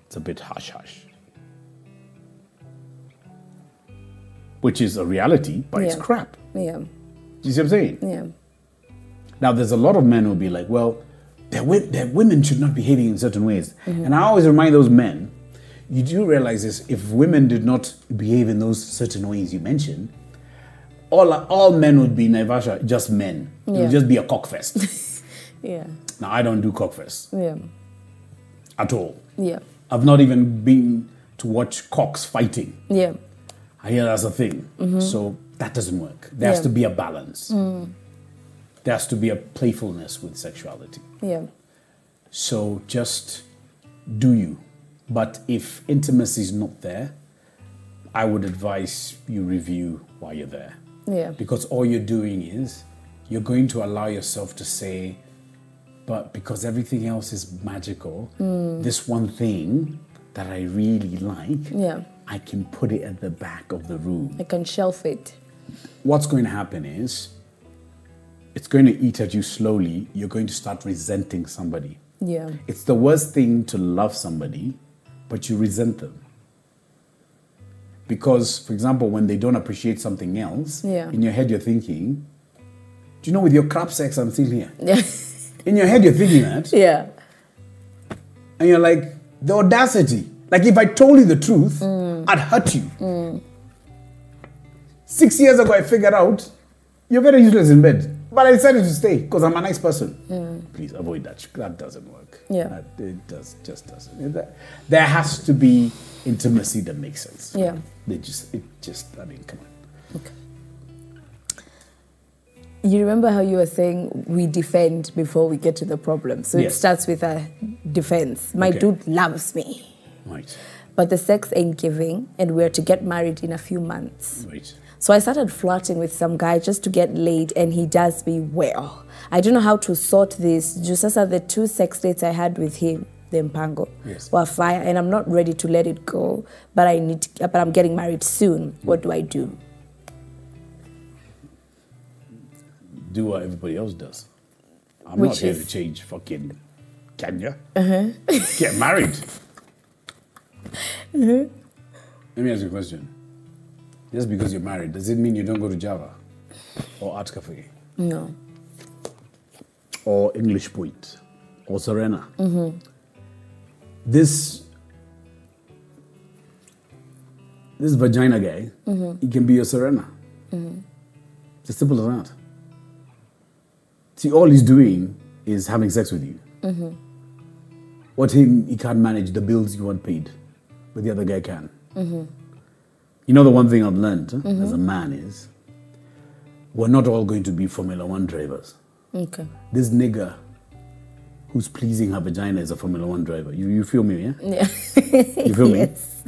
it's a bit hush hush. Which is a reality, but it's crap. Yeah. You see what I'm saying? Yeah. Now, there's a lot of men who'll be like, well, their, their women should not be behaving in certain ways. Mm-hmm. And I always remind those men, you do realize this, if women did not behave in those certain ways you mentioned, all, all men would be Naivasha, just men. It Yeah. would just be a cockfest. Yeah. now, I don't do cockfest Yeah. at all. Yeah. I've not even been to watch cocks fighting. Yeah. I hear that's a thing. Mm-hmm. So that doesn't work. There has to be a balance. Mm. There has to be a playfulness with sexuality. Yeah. So just do you. But if intimacy is not there, I would advise you review why you're there. Yeah. Because all you're doing is you're going to allow yourself to say, but because everything else is magical, mm. this one thing that I really like, Yeah. I can put it at the back of the room. I can shelf it. What's going to happen is it's going to eat at you slowly. You're going to start resenting somebody. Yeah. It's the worst thing to love somebody, but you resent them. Because, for example, when they don't appreciate something else, Yeah. in your head you're thinking, do you know with your crap sex I'm still here? Yeah. In your head you're thinking that, yeah. and you're like, the audacity. Like if I told you the truth, mm. I'd hurt you. Mm. Six years ago I figured out you're very useless in bed. But I decided to stay because I'm a nice person. Please avoid that. That doesn't work. Yeah. That, it does just doesn't. That- There has to be intimacy that makes sense. Yeah. They just it just I mean, come on. Okay. You remember how you were saying we defend before we get to the problem. So it starts with a defense. My Okay. dude loves me. Right. But the sex ain't giving, and we're to get married in a few months. Right. So I started flirting with some guy just to get laid, and he does me well. I don't know how to sort this. Just as the two sex dates I had with him, the Mpango, Yes. were fire, and I'm not ready to let it go. But I need, to, but I'm getting married soon. What do I do? Do what everybody else does. I'm Which not here is- to change fucking Kenya. Uh-huh. Get married. Uh-huh. Let me ask you a question. Just because you're married, does it mean you don't go to Java or Art Cafe No. Or English Point or Serena? This this vagina guy, he can be your Serena. It's as simple as that. See, all he's doing is having sex with you. What him, he can't manage the bills you want paid, but the other guy can. You know, the one thing I've learned as a man is we're not all going to be Formula One drivers. Okay. This nigger who's pleasing her vagina is a Formula One driver. You, you feel me, yeah? Yeah. You feel me? yes.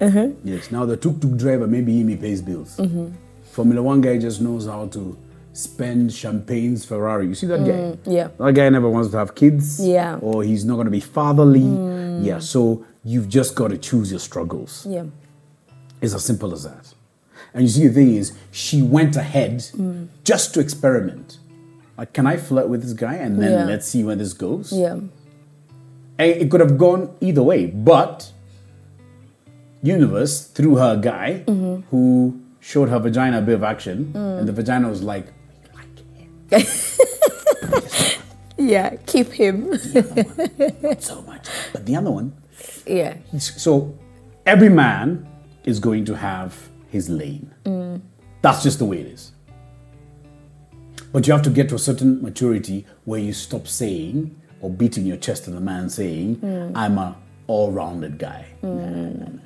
Uh-huh. Yes. Now the tuk tuk driver, maybe he pays bills. Mm-hmm. Formula One guy just knows how to spend champagne's Ferrari. You see that guy? Mm, yeah. That guy never wants to have kids. Yeah. Or he's not going to be fatherly. Mm. Yeah. So you've just got to choose your struggles. Yeah. It's as simple as that. And you see, the thing is, she went ahead mm. just to experiment. Like, can I flirt with this guy and then Yeah. let's see where this goes? Yeah. It could have gone either way, but universe threw her guy Mm-hmm. who showed her vagina a bit of action, Mm. and the vagina was like, "I like Yeah. Keep him. it so much. But the other one, yeah. so every man is going to have his lane. That's just the way it is. But you have to get to a certain maturity where you stop saying or beating your chest to the man saying, I'm a all-rounded guy. No, no, no, no, no, no.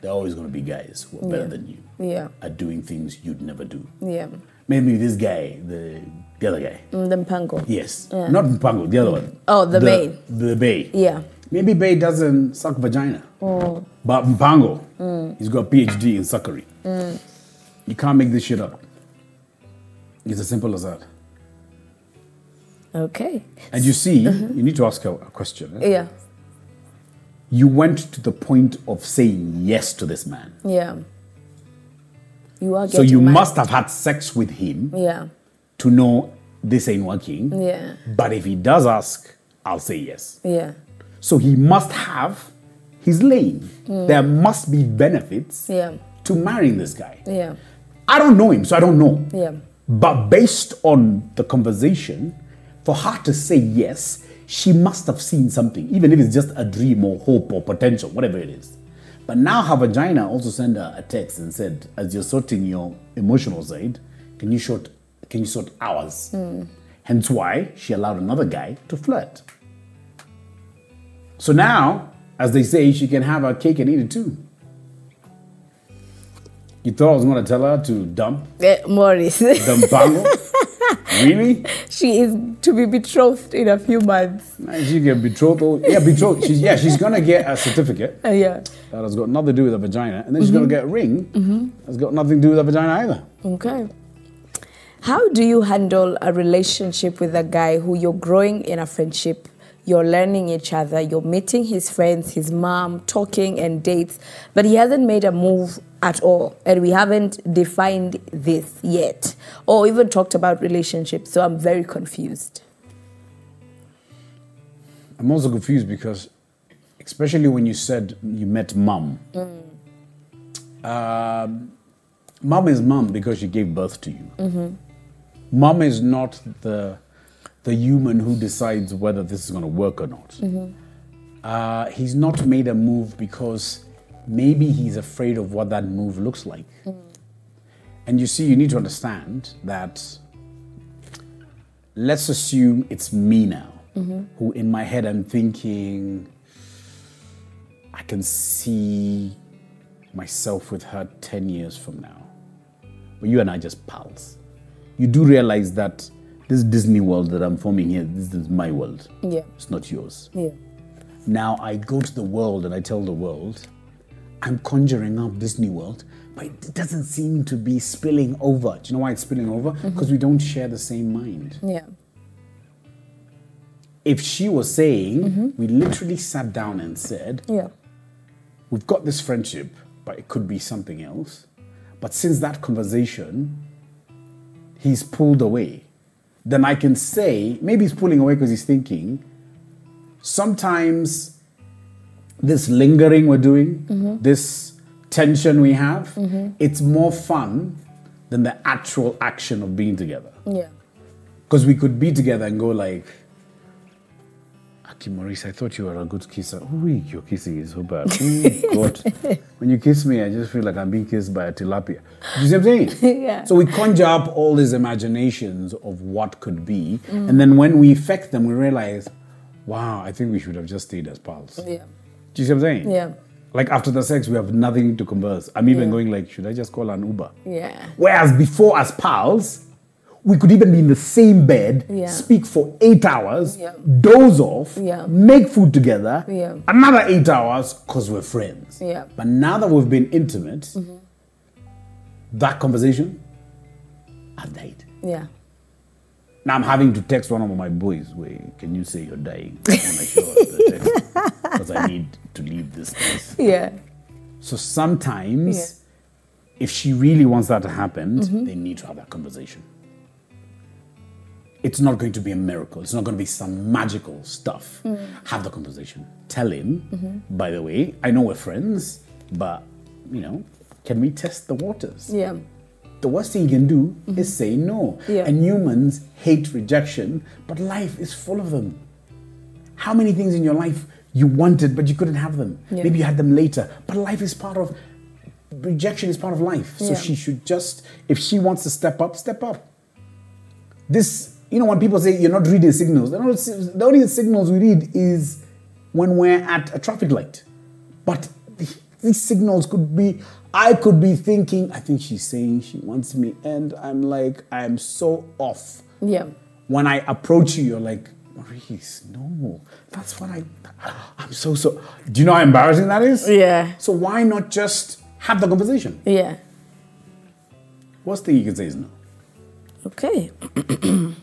There are always going to be guys who are better than you Yeah. at doing things you'd never do. Yeah. Maybe this guy, the, the other guy. Mm, The mpango. Yes. Not Mpango, the other one. Oh, the Bay. The Bay. Yeah. Maybe Bay doesn't suck vagina. Oh. But Mpango, Mm. he's got a PhD in suckery. You can't make this shit up. It's as simple as that. Okay. And you see, you need to ask her a question. eh? Yeah. You went to the point of saying yes to this man. Yeah. You are So you mad. must have had sex with him Yeah. to know this ain't working. Yeah. But if he does ask, I'll say yes. Yeah. So he must have his lane. There must be benefits Mm. Yeah. to marrying this guy. Yeah. I don't know him, so I don't know. Yeah. But based on the conversation, for her to say yes, she must have seen something, even if it's just a dream or hope or potential, whatever it is. But now her vagina also sent her a text and said, as you're sorting your emotional side, can you sort can you sort ours? Hmm. Hence why she allowed another guy to flirt. So now, as they say, she can have her cake and eat it too. You thought I was gonna tell her to dump Eh, Maurice. the mpango? really? she is to be betrothed in a few months. She get betrothed. Yeah, betrothed. She's, yeah, she's gonna get a certificate Uh, yeah. that has got nothing to do with a vagina, and then she's gonna get a ring that's got nothing to do with a vagina either. Okay. How do you handle a relationship with a guy who you're growing in a friendship? You're learning each other, you're meeting his friends, his mom, talking and dates, but he hasn't made a move at all. And we haven't defined this yet or even talked about relationships. So I'm very confused. I'm also confused because, especially when you said you met mom. Um, mom is mom because she gave birth to you. Mom is not the the human who decides whether this is going to work or not. Uh, he's not made a move because maybe he's afraid of what that move looks like. And you see, you need to understand that let's assume it's me now, who in my head I'm thinking, I can see myself with her 10 years from now. But you and I just pals. You do realize that this Disney world that I'm forming here, this is my world. Yeah. It's not yours. Yeah. Now I go to the world and I tell the world, I'm conjuring up Disney World, but it doesn't seem to be spilling over. Do you know why it's spilling over? Mm-hmm. Because we don't share the same mind. Yeah. If she was saying, mm-hmm. we literally sat down and said, Yeah. we've got this friendship, but it could be something else. But since that conversation, he's pulled away. then I can say, maybe he's pulling away because he's thinking, sometimes this lingering we're doing, mm-hmm. this tension we have, mm-hmm. it's more fun than the actual action of being together. Yeah. Because we could be together and go like, Aki Maurice, I thought you were a good kisser. Ooh, your kissing is so bad. Oh God. when you kiss me, I just feel like I'm being kissed by a tilapia. You see what I'm saying? Yeah. So we conjure up all these imaginations of what could be. Mm. And then when we effect them, we realize, wow, I think we should have just stayed as pals. Yeah. Do you see what I'm saying? Yeah. Like after the sex, we have nothing to converse. I'm even Yeah. going like, should I just call an Uber? Yeah. Whereas before, as pals, we could even be in the same bed, Yeah. speak for eight hours, Yeah. doze off, Yeah. make food together, Yeah. another eight hours because we're friends. Yeah. But now that we've been intimate, mm-hmm. that conversation, I've died. Yeah. Now I'm having to text one of my boys, wait, can you say you're dying? Because I need to leave this place. Yeah. So sometimes, if she really wants that to happen, mm-hmm. they need to have that conversation. It's not going to be a miracle. It's not going to be some magical stuff. Mm. Have the conversation. Tell him, mm-hmm. by the way, I know we're friends, but, you know, can we test the waters? Yeah. The worst thing you can do mm-hmm. is say no. Yeah. And humans hate rejection, but life is full of them. How many things in your life you wanted but you couldn't have them? Yeah. Maybe you had them later, but life is part of rejection is part of life. So Yeah. she should just if she wants to step up, step up. This, you know, when people say you're not reading signals, not, the only signals we read is when we're at a traffic light. But these signals could be, I could be thinking, I think she's saying she wants me, and I'm like, I'm so off. Yeah. When I approach you, you're like, Maurice, no, that's what I, I'm so, so, do you know how embarrassing that is? Yeah. So why not just have the conversation? Yeah. Worst thing you can say is no. Okay.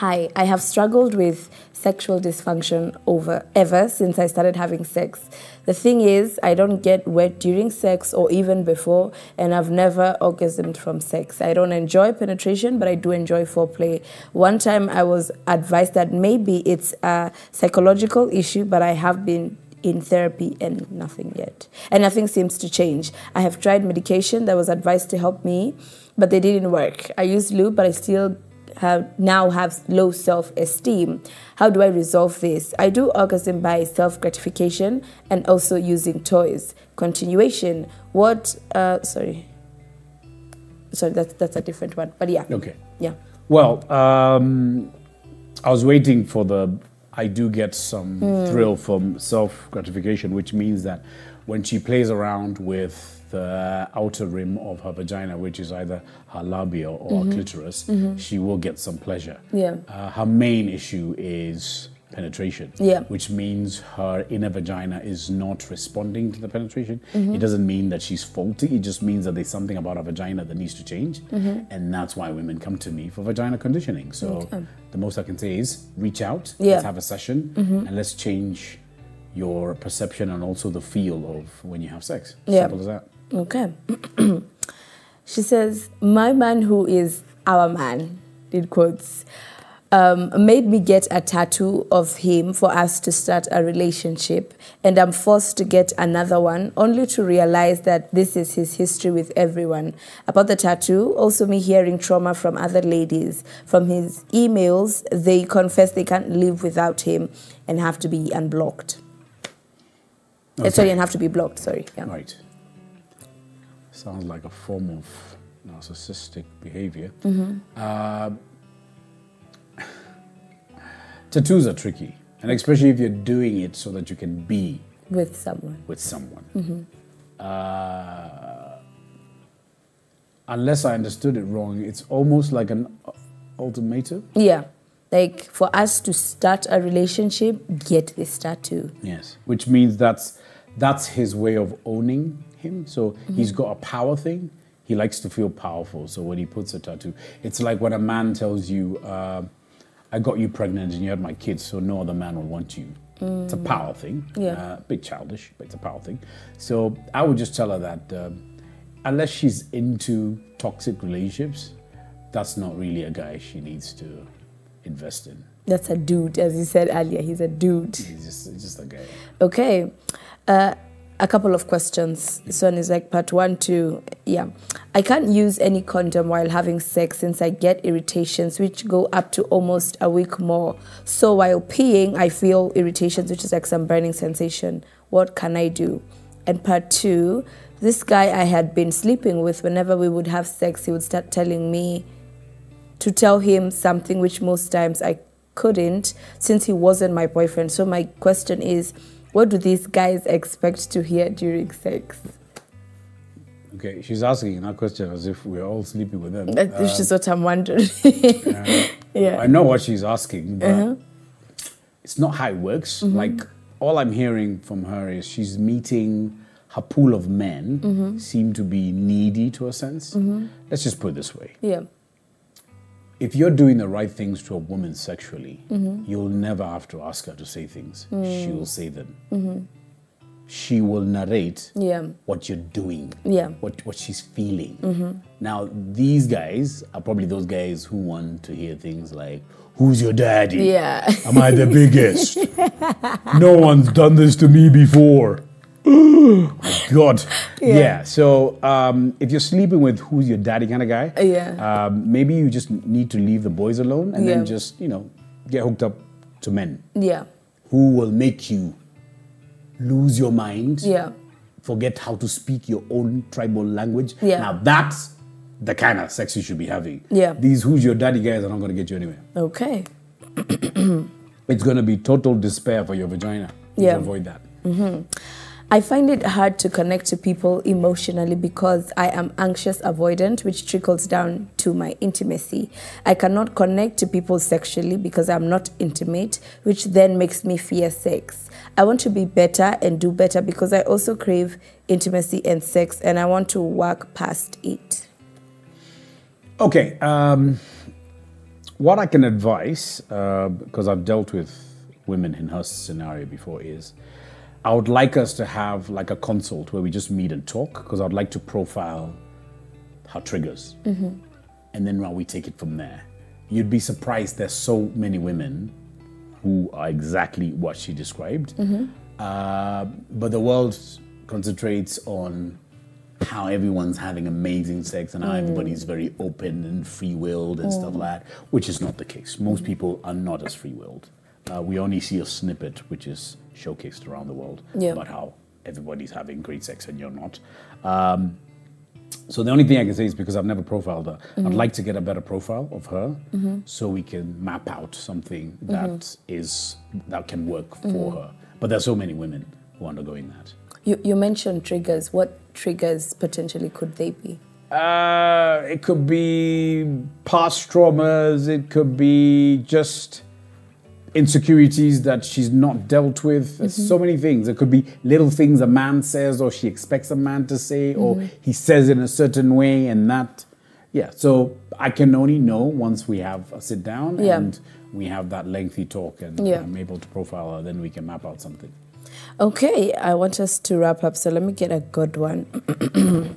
Hi, I have struggled with sexual dysfunction over ever since I started having sex. The thing is, I don't get wet during sex or even before, and I've never orgasmed from sex. I don't enjoy penetration, but I do enjoy foreplay. One time I was advised that maybe it's a psychological issue, but I have been in therapy and nothing yet. And nothing seems to change. I have tried medication that was advised to help me, but they didn't work. I used lube, but I still have now have low self-esteem. How do I resolve this? I do orgasm by self-gratification and also using toys. Continuation. What uh sorry. Sorry, that's that's a different one. But yeah. Okay. Yeah. Well, um, I was waiting for the. I do get some thrill from self gratification, which means that when she plays around with the uh, outer rim of her vagina, which is either her labia or her mm-hmm. clitoris, mm-hmm. she will get some pleasure. Yeah. Uh, her main issue is penetration. Yeah. Which means her inner vagina is not responding to the penetration. Mm-hmm. It doesn't mean that she's faulty. It just means that there's something about her vagina that needs to change. And that's why women come to me for vagina conditioning. So the most I can say is reach out, Yeah. let's have a session, and let's change your perception and also the feel of when you have sex. Yeah. Simple as that. Okay. she says, My man who is our man, in quotes, um, made me get a tattoo of him for us to start a relationship, and I'm forced to get another one only to realize that this is his history with everyone. About the tattoo, also me hearing trauma from other ladies. From his emails, they confess they can't live without him and have to be unblocked. Uh, Sorry, and have to be blocked. Sorry. Yeah. Right. Sounds like a form of narcissistic behavior. Mm-hmm. Uh, tattoos are tricky, and especially if you're doing it so that you can be With someone. with someone. Mm-hmm. Uh, unless I understood it wrong, it's almost like an ultimatum. Yeah. Like for us to start a relationship, get this tattoo. Yes, which means that's that's his way of owning him. So he's got a power thing. He likes to feel powerful. So when he puts a tattoo, it's like when a man tells you, uh, "I got you pregnant and you had my kids, so no other man will want you." It's a power thing. Yeah. Uh, a bit childish, but it's a power thing. So I would just tell her that um, unless she's into toxic relationships, that's not really a guy she needs to invest in. That's a dude, as you said earlier. He's a dude. He's just, he's just a guy. Okay. Uh, a couple of questions. This one is like part one, two. Yeah. I can't use any condom while having sex since I get irritations, which go up to almost a week more. So while peeing, I feel irritations, which is like some burning sensation. What can I do? And part two, this guy I had been sleeping with, whenever we would have sex, he would start telling me to tell him something which most times I couldn't since he wasn't my boyfriend. So my question is, what do these guys expect to hear during sex? Okay, she's asking that question as if we're all sleeping with them. That- This is um, what I'm wondering. yeah. I know what she's asking, but uh-huh. it's not how it works. Mm-hmm. Like all I'm hearing from her is she's meeting her pool of men mm-hmm. seem to be needy to a sense. Mm-hmm. Let's just put it this way: yeah. If you're doing the right things to a woman sexually, mm-hmm. you'll never have to ask her to say things. Mm. She will say them. Mm-hmm. She will narrate Yeah. what you're doing, Yeah. what what she's feeling. Mm-hmm. Now, these guys are probably those guys who want to hear things like, "Who's your daddy? Yeah. Am I the biggest? no one's done this to me before." My God. Yeah. So um, if you're sleeping with who's your daddy kind of guy, Yeah. um, maybe you just need to leave the boys alone and Yeah. then just you know get hooked up to men Yeah. who will make you lose your mind Yeah. forget how to speak your own tribal language. Yeah. Now that's the kind of sex you should be having. Yeah. These who's your daddy guys are not going to get you anywhere. Okay. It's going to be total despair for your vagina. Yeah. should avoid that. I find it hard to connect to people emotionally because I am anxious avoidant, which trickles down to my intimacy. I cannot connect to people sexually because I'm not intimate, which then makes me fear sex. I want to be better and do better because I also crave intimacy and sex and I want to work past it. Okay. Um, what I can advise, uh, because I've dealt with women in her scenario before, is I would like us to have like a consult where we just meet and talk, because I'd like to profile her triggers. Mm-hmm. And then well, we take it from there. You'd be surprised there's so many women who are exactly what she described. Mm-hmm. Uh, but the world concentrates on how everyone's having amazing sex and how mm. everybody's very open and free willed and stuff mm. like that, which is not the case. Most people are not as free willed. Uh, we only see a snippet which is showcased around the world Yeah. about how everybody's having great sex and you're not. Um, so the only thing I can say is because I've never profiled her, I'd like to get a better profile of her so we can map out something that is that can work for her. But there's so many women who are undergoing that. You, you mentioned triggers. What triggers potentially could they be? Uh, it could be past traumas. It could be just insecurities that she's not dealt with. There's mm-hmm. So many things. It could be little things a man says, or she expects a man to say, or mm-hmm. he says in a certain way, and that. Yeah. So I can only know once we have a sit down Yeah. and we have that lengthy talk, and Yeah. I'm able to profile her. Then we can map out something. Okay, I want us to wrap up, so let me get a good one.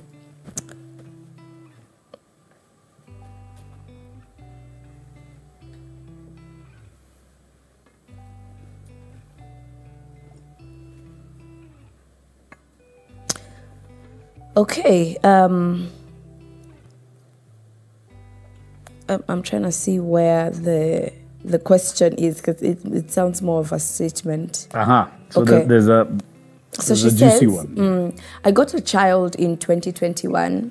Okay, um, I'm- trying to see where the the question is because it, it sounds more of a statement. Uh huh. So Okay. there's a So there's she a says, juicy one. mm, I got a child in 2021.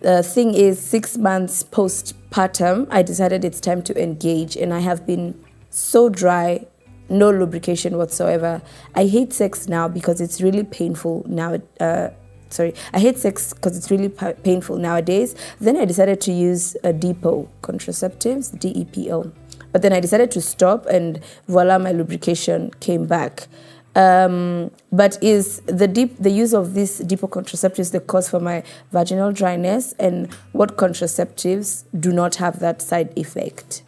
The thing is, six months postpartum, I decided it's time to engage, and I have been so dry, no lubrication whatsoever. I hate sex now because it's really painful now. Uh, sorry, I hate sex because it's really pa- painful nowadays. Then I decided to use a depot contraceptives, D E P O. But then I decided to stop, and voila, my lubrication came back. Um, but is the deep the use of these depot contraceptives the cause for my vaginal dryness, and what contraceptives do not have that side effect?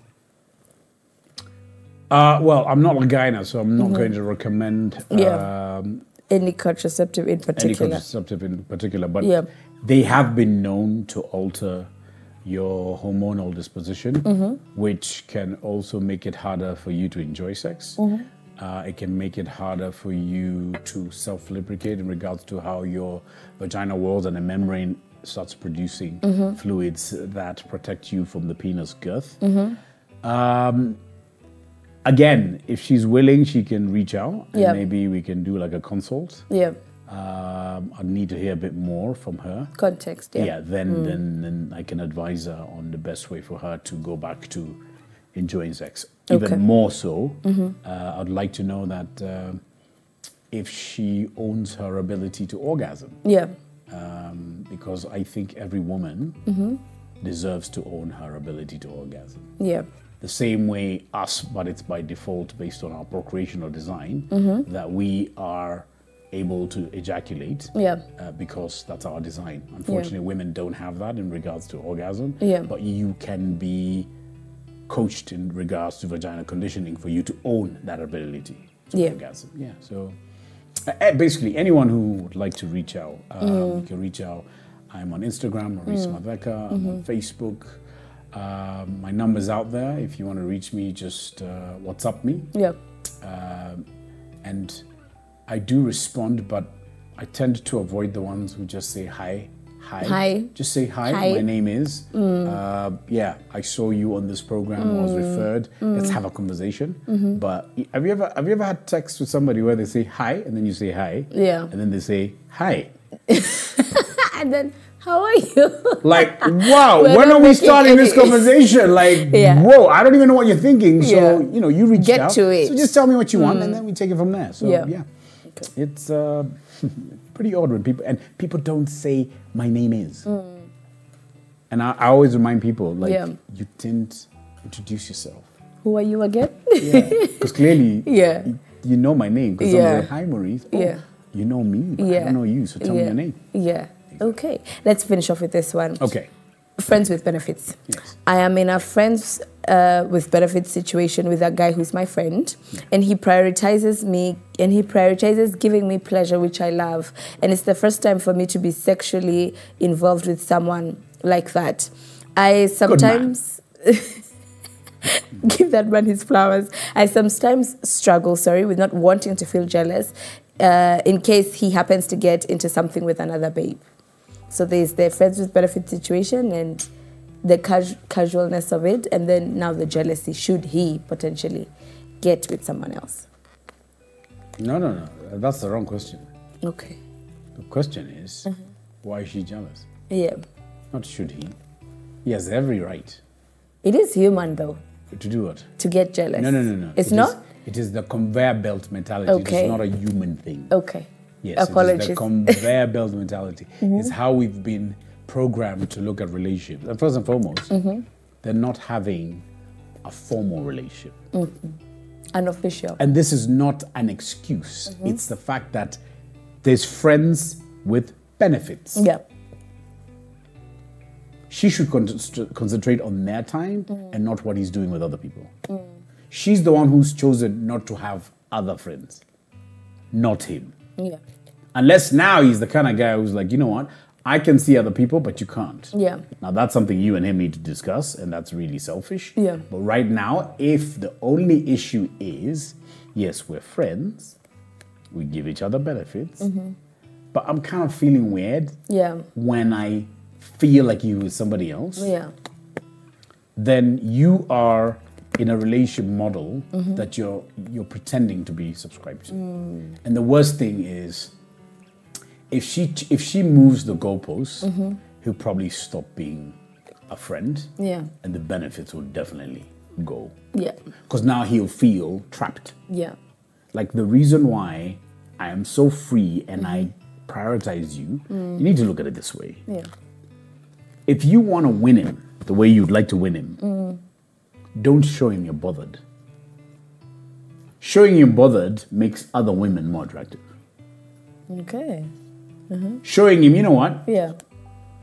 Uh, well, I'm not a guy now, so I'm not going to recommend. Yeah. um, Any contraceptive in particular. any contraceptive in particular, but they have been known to alter your hormonal disposition, which can also make it harder for you to enjoy sex. Uh, it can make it harder for you to self lubricate in regards to how your vagina walls and the membrane starts producing fluids that protect you from the penis girth. Um, again, if she's willing, she can reach out and Yeah. maybe we can do like a consult. Yeah. Um, I need to hear a bit more from her. Context. Yeah. Yeah, then, then then I can advise her on the best way for her to go back to enjoying sex. Even Okay. more so, uh, I'd like to know that uh, if she owns her ability to orgasm, Yeah. um, because I think every woman Mm-hmm. deserves to own her ability to orgasm Yeah. The same way us, but it's by default based on our procreational design Mm-hmm. that we are able to ejaculate Yeah. uh, because that's our design. Unfortunately, women don't have that in regards to orgasm. Yeah. But you can be coached in regards to vagina conditioning for you to own that ability to Yeah. orgasm. Yeah. So uh, uh, basically, anyone who would like to reach out, um, Mm. you can reach out. I'm on Instagram, Maurice Matheka. I'm Mm-hmm. on Facebook. Um, my number's out there. If you want to reach me, just uh, WhatsApp me. Yeah. Um, and I do respond, but I tend to avoid the ones who just say hi. Hi. Hi. Just say hi. Hi. My name is. Uh, yeah, I saw you on this program. Was referred. Let's have a conversation. But have you ever have you ever had text with somebody where they say hi and then you say hi? Yeah. And then they say hi. And then, how are you? Like, wow, We're when are we starting this conversation? Like, Yeah. whoa, I don't even know what you're thinking. So, Yeah. you know, you reach Get out. to it. So just tell me what you want and then we take it from there. So, Yeah. yeah. It's uh, pretty odd when people, and people don't say, my name is. And I, I always remind people, like, you didn't introduce yourself. Who are you again? yeah. Because clearly, Yeah. you, you know my name. Because Yeah. someone say, hi, Maurice. Oh, Yeah. You know me, but I don't know you. So tell me your name. Yeah. Okay. Let's finish off with this one. Okay. Friends with benefits. Yes. I am in a friends uh, with benefits situation with a guy who's my friend, and he prioritizes me and he prioritizes giving me pleasure, which I love. And it's the first time for me to be sexually involved with someone like that. I sometimes give that man his flowers. I sometimes struggle, sorry, with not wanting to feel jealous uh, in case he happens to get into something with another babe. So there's the friends with benefit situation and the cas- casualness of it, and then now the jealousy should he potentially get with someone else. No, no, no. That's the wrong question. Okay. The question is, Mm-hmm. why is she jealous? Yeah. Not should he. He has every right It is human though to do what? to get jealous. No, no, no, no. It's It not? is- it is the conveyor belt mentality. Okay. It's not a human thing. Okay. Yes, Apologies. it is the conveyor belt mentality. Mm-hmm. It's how we've been programmed to look at relationships. And first and foremost, mm-hmm. they're not having a formal relationship. Mm-hmm. an official. And this is not an excuse. It's the fact that there's friends with benefits. Yeah. she should con- concentrate on their time mm. and not what he's doing with other people. Mm. She's the one who's chosen not to have other friends, not him. Yeah. Unless now he's the kind of guy who's like, you know what, I can see other people, but you can't. Yeah. Now that's something you and him need to discuss, and that's really selfish. Yeah. But right now, if the only issue is, yes, we're friends, we give each other benefits, Mm-hmm. but I'm kind of feeling weird Yeah. when I feel like you with somebody else, Yeah. then you are in a relationship model Mm-hmm. that you're you're pretending to be subscribed to. Mm. And the worst thing is if she if she moves the goalposts, Mm-hmm. he'll probably stop being a friend. Yeah. And the benefits will definitely go. Yeah. Because now he'll feel trapped. Yeah. Like the reason why I am so free and I Mm-hmm. prioritize you, you need to look at it this way Yeah. if you want to win him the way you'd like to win him, Mm. Don't show him you're bothered. Showing him bothered makes other women more attractive. Okay. Mm-hmm. Showing him, you know what? Yeah.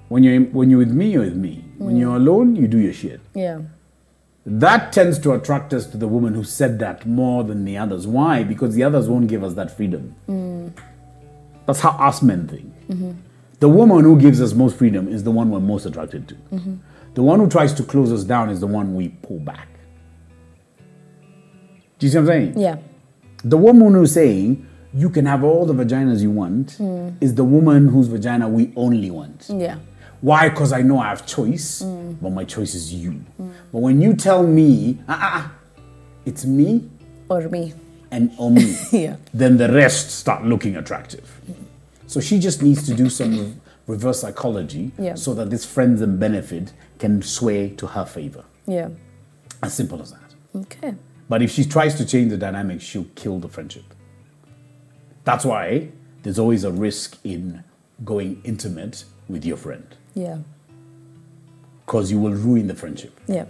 When you're when you're with me, you're with me. When mm. you're alone, you do your shit. Yeah. That tends to attract us to the woman who said that more than the others. Why? Because the others won't give us that freedom. Mm. That's how us men think. The The woman who gives us most freedom is the one we're most attracted to. Mm-hmm. The one who tries to close us down is the one we pull back. Do you see what I'm saying? Yeah. The woman who's saying you can have all the vaginas you want is the woman whose vagina we only want. Yeah. Why? Because I know I have choice, but my choice is you. But when you tell me, ah, ah, ah, it's me Or me. and or me, Yeah. then the rest start looking attractive. So she just needs to do some reverse psychology Yeah. so that this friends and benefit can sway to her favor. Yeah. As simple as that. Okay. But if she tries to change the dynamic, she'll kill the friendship. That's why there's always a risk in going intimate with your friend Yeah. because you will ruin the friendship. Yeah.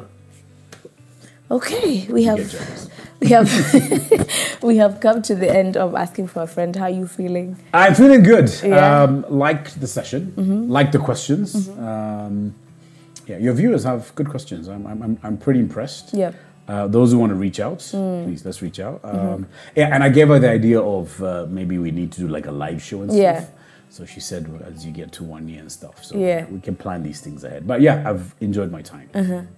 Okay, we You have we have we have come to the end of asking for a friend. How are you feeling? I'm feeling good. Yeah. Um, liked the session, liked the questions. Um, yeah, your viewers have good questions. I'm, I'm, I'm- pretty impressed. Yeah. Uh, those who want to reach out, please let's reach out. Um, Yeah, and I gave her the idea of uh, maybe we need to do like a live show and Yeah. stuff. So she said well, as you get to one year and stuff. So Yeah. we can plan these things ahead. But yeah, I've enjoyed my time.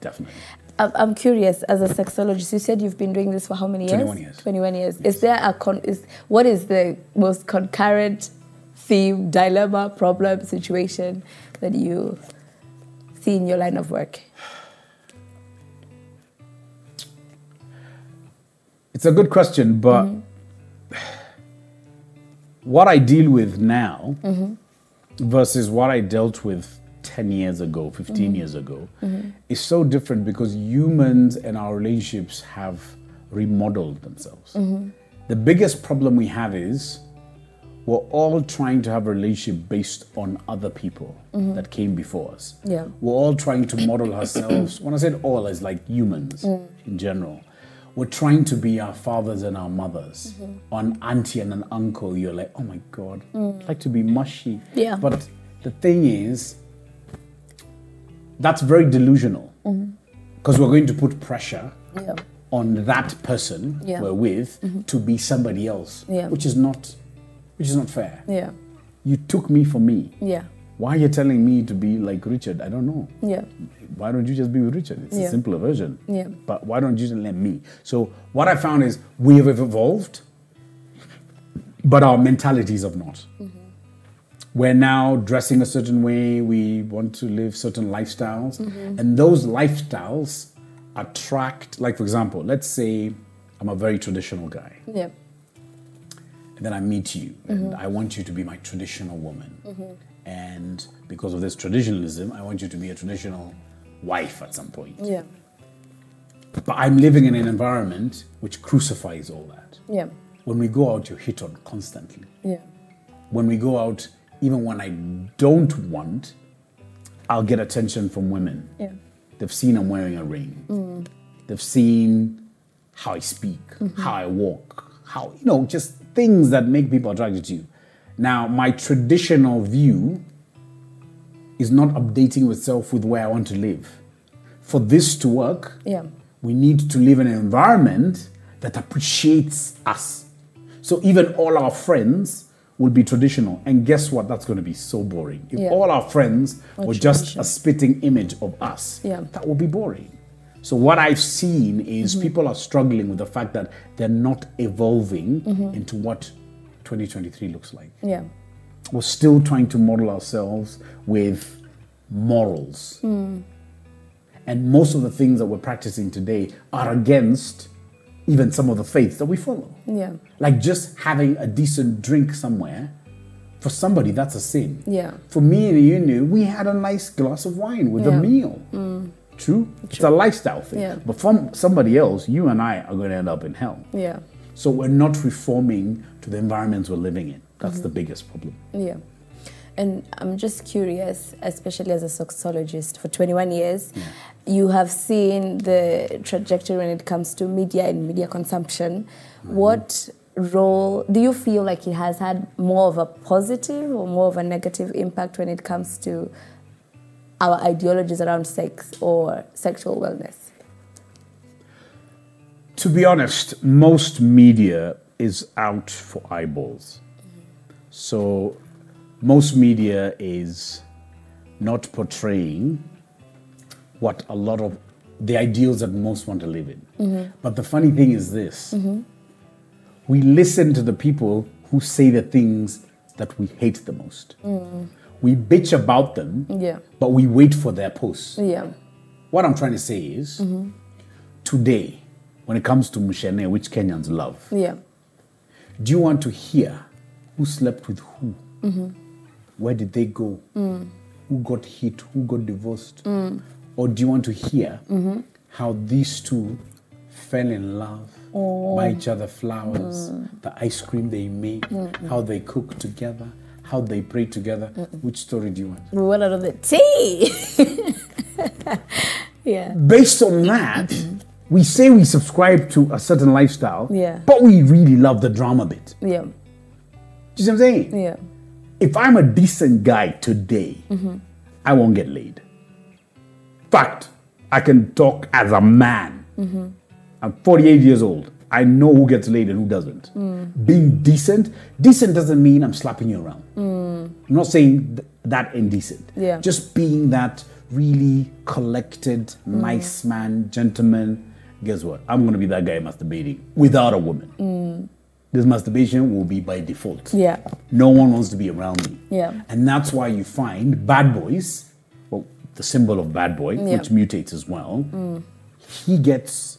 Definitely. I'm, curious. As a sexologist, you said you've been doing this for how many years? 21 years. Twenty-one years. Is there a con? Is what is the most concurrent theme, dilemma, problem, situation that you see in your line of work? It's a good question, but mm-hmm. what I deal with now mm-hmm. versus what I dealt with 10 years ago, 15 mm-hmm. years ago, is so different because humans and our relationships have remodeled themselves. The biggest problem we have is we're all trying to have a relationship based on other people mm-hmm. that came before us. Yeah. We're all trying to model ourselves. When I said all, it's like humans mm. in general. We're trying to be our fathers and our mothers. Mm-hmm. an auntie and an uncle, you're like, oh my God, mm. I'd like to be mushy. Yeah. But the thing is, that's very delusional. Mm-hmm. Because we're going to put pressure Yeah. on that person Yeah. we're with to be somebody else, Yeah. which is not, which is not fair. Yeah. You took me for me. Yeah. Why are you telling me to be like Richard? I don't know. Yeah. Why don't you just be with Richard? It's Yeah. a simpler version. Yeah. But why don't you just let me? So what I found is we have evolved, but our mentalities have not. Mm-hmm. We're now dressing a certain way. We want to live certain lifestyles, Mm-hmm. and those lifestyles attract. Like for example, let's say I'm a very traditional guy Yeah. And then I meet you, and Mm-hmm. I want you to be my traditional woman. Mm-hmm. And because of this traditionalism, I want you to be a traditional wife at some point. Yeah. But I'm living in an environment which crucifies all that. Yeah. When we go out, you're hit on constantly. Yeah. When we go out, even when I don't want, I'll get attention from women. Yeah. They've seen I'm wearing a ring. Mm. They've seen how I speak, mm-hmm. how I walk, how, you know, just things that make people attracted to you. Now, my traditional view is not updating itself with where I want to live. For this to work, Yeah. we need to live in an environment that appreciates us. So even all our friends will be traditional. And guess what? That's going to be so boring. If Yeah. all our friends were just a spitting image of us, Yeah. that would be boring. So what I've seen is Mm-hmm. people are struggling with the fact that they're not evolving Mm-hmm. into what 2023 looks like. Yeah. We're still trying to model ourselves with morals. And most of the things that we're practicing today are against even some of the faiths that we follow. Yeah. Like just having a decent drink somewhere, for somebody, that's a sin. Yeah. For me and you knew we had a nice glass of wine with a Yeah. meal. True? It's a lifestyle thing. Yeah. But from somebody else, you and I are going to end up in hell. Yeah. So we're not reforming to the environments we're living in. That's mm-hmm. the biggest problem. Yeah. And I'm just curious, especially as a sexologist for 21 years, you have seen the trajectory when it comes to media and media consumption. Mm-hmm. What role do you feel like it has had more of a positive or more of a negative impact when it comes to our ideologies around sex or sexual wellness? To be honest, most media is out for eyeballs. So most media is not portraying what a lot of the ideals that most want to live in. Mm-hmm. But the funny thing is this mm-hmm. we listen to the people who say the things that we hate the most. Mm-hmm. We bitch about them, Yeah. but we wait for their posts. Yeah. What I'm trying to say is today, when it comes to Mushene, which Kenyans love, Yeah. do you want to hear who slept with who? Where did they go? Who got hit? Who got divorced? Or do you want to hear how these two fell in love, buy oh. each other flowers, the ice cream they make, mm-hmm. how they cook together, how they pray together? Which story do you want? We want another tea. yeah. Based on that, we say we subscribe to a certain lifestyle, Yeah. but we really love the drama bit. Yeah. Do you see what I'm saying? Yeah. if I'm a decent guy today, I won't get laid. Fact, I can talk as a man. I'm 48 years old. I know who gets laid and who doesn't. Being decent, decent doesn't mean I'm slapping you around. I'm not saying th- that indecent. Yeah. Just being that really collected, mm. nice man, gentleman. Guess what? I'm going to be that guy masturbating without a woman. Mm. This masturbation will be by default. Yeah. No one wants to be around me. Yeah. And that's why you find bad boys, well, the symbol of bad boy, Yeah. which mutates as well, mm. he gets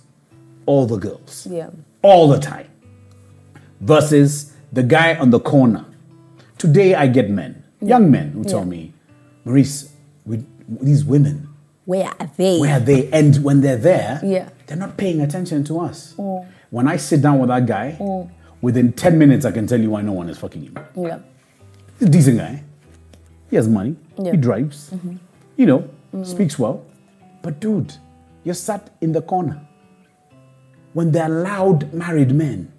all the girls. Yeah. All the time. Versus the guy on the corner. Today I get men, young men who tell me, Maurice, with these women, Where are they? where are they? And when they're there, Yeah. they're not paying attention to us. When I sit down with that guy, within 10 minutes I can tell you why no one is fucking him. Yeah. He's a decent guy. He has money. Yeah. He drives. Mhm. You know, speaks well. But dude, you're sat in the corner. When they're loud married men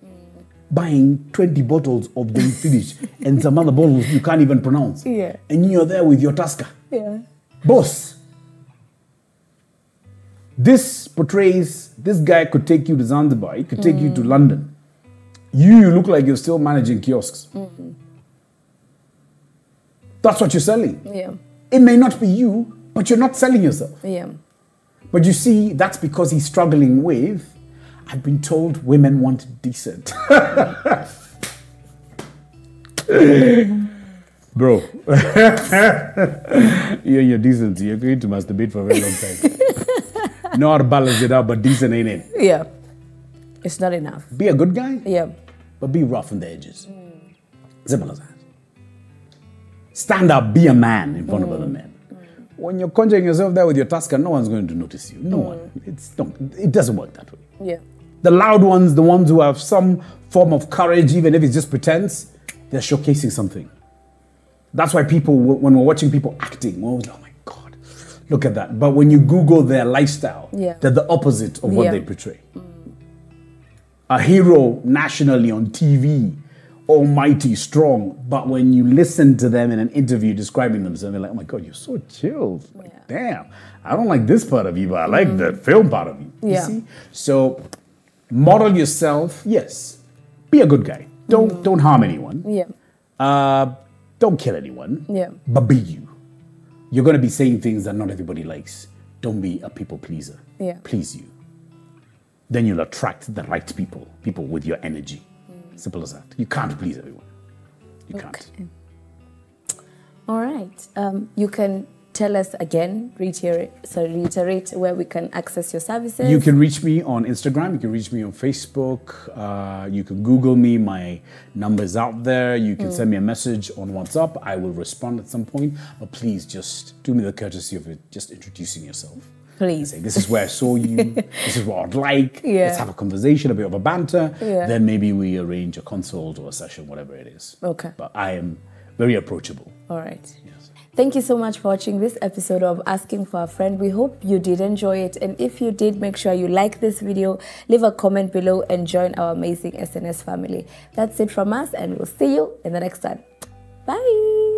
buying 20 bottles of the finish and some other bottles you can't even pronounce. Yeah. And you're there with your Tusker. Yeah. Boss. This portrays this guy could take you to Zanzibar, he could take you to mm. London. You, look like you're still managing kiosks. Mm-hmm. That's what you're selling. Yeah. It may not be you, but you're not selling yourself. Yeah. But you see, that's because he's struggling with. I've been told women want decent. Bro, you're, you're decent. You're going to masturbate for a very long time. know how to balance it out, but decent ain't it. Yeah. It's not enough. Be a good guy, Yeah. but be rough on the edges. Simple as that. Stand up, be a man in front of other mm. men. When you're conjuring yourself there with your Tusker, no one's going to notice you. No mm. one. It's don't, it doesn't work that way. Yeah. The loud ones, the ones who have some form of courage, even if it's just pretense, they're showcasing something. That's why people, when we're watching people acting, we're always like, oh my God, look at that. But when you Google their lifestyle, Yeah. they're the opposite of what Yeah. they portray. A hero nationally on TV, almighty, strong. But when you listen to them in an interview describing themselves, they're like, oh my God, you're so chilled. Like, damn, I don't like this part of you, but I like mm-hmm. the film part of you. You. Yeah. see? So model yourself, yes. Be a good guy. Don't don't harm anyone. Yeah. Uh, don't kill anyone. Yeah. But be you. You're gonna be saying things that not everybody likes. Don't be a people pleaser. Yeah. Please you. Then you'll attract the right people, people with your energy. Simple as that. You can't please everyone. You can't. All right. Um, you can tell us again, reiterate, sorry, reiterate where we can access your services. You can reach me on Instagram. You can reach me on Facebook. Uh, you can Google me. My number is out there. You can send me a message on WhatsApp. I will respond at some point. But please just do me the courtesy of it, just introducing yourself. Please. Say, this is where I saw you. this is what I'd like. Yeah. Let's have a conversation, a bit of a banter. Yeah. Then maybe we arrange a consult or a session, whatever it is. Okay. But I am very approachable. All right. Thank you so much for watching this episode of Asking for a Friend. We hope you did enjoy it. And if you did, make sure you like this video, leave a comment below, and join our amazing SNS family. That's it from us, and we'll see you in the next one. Bye.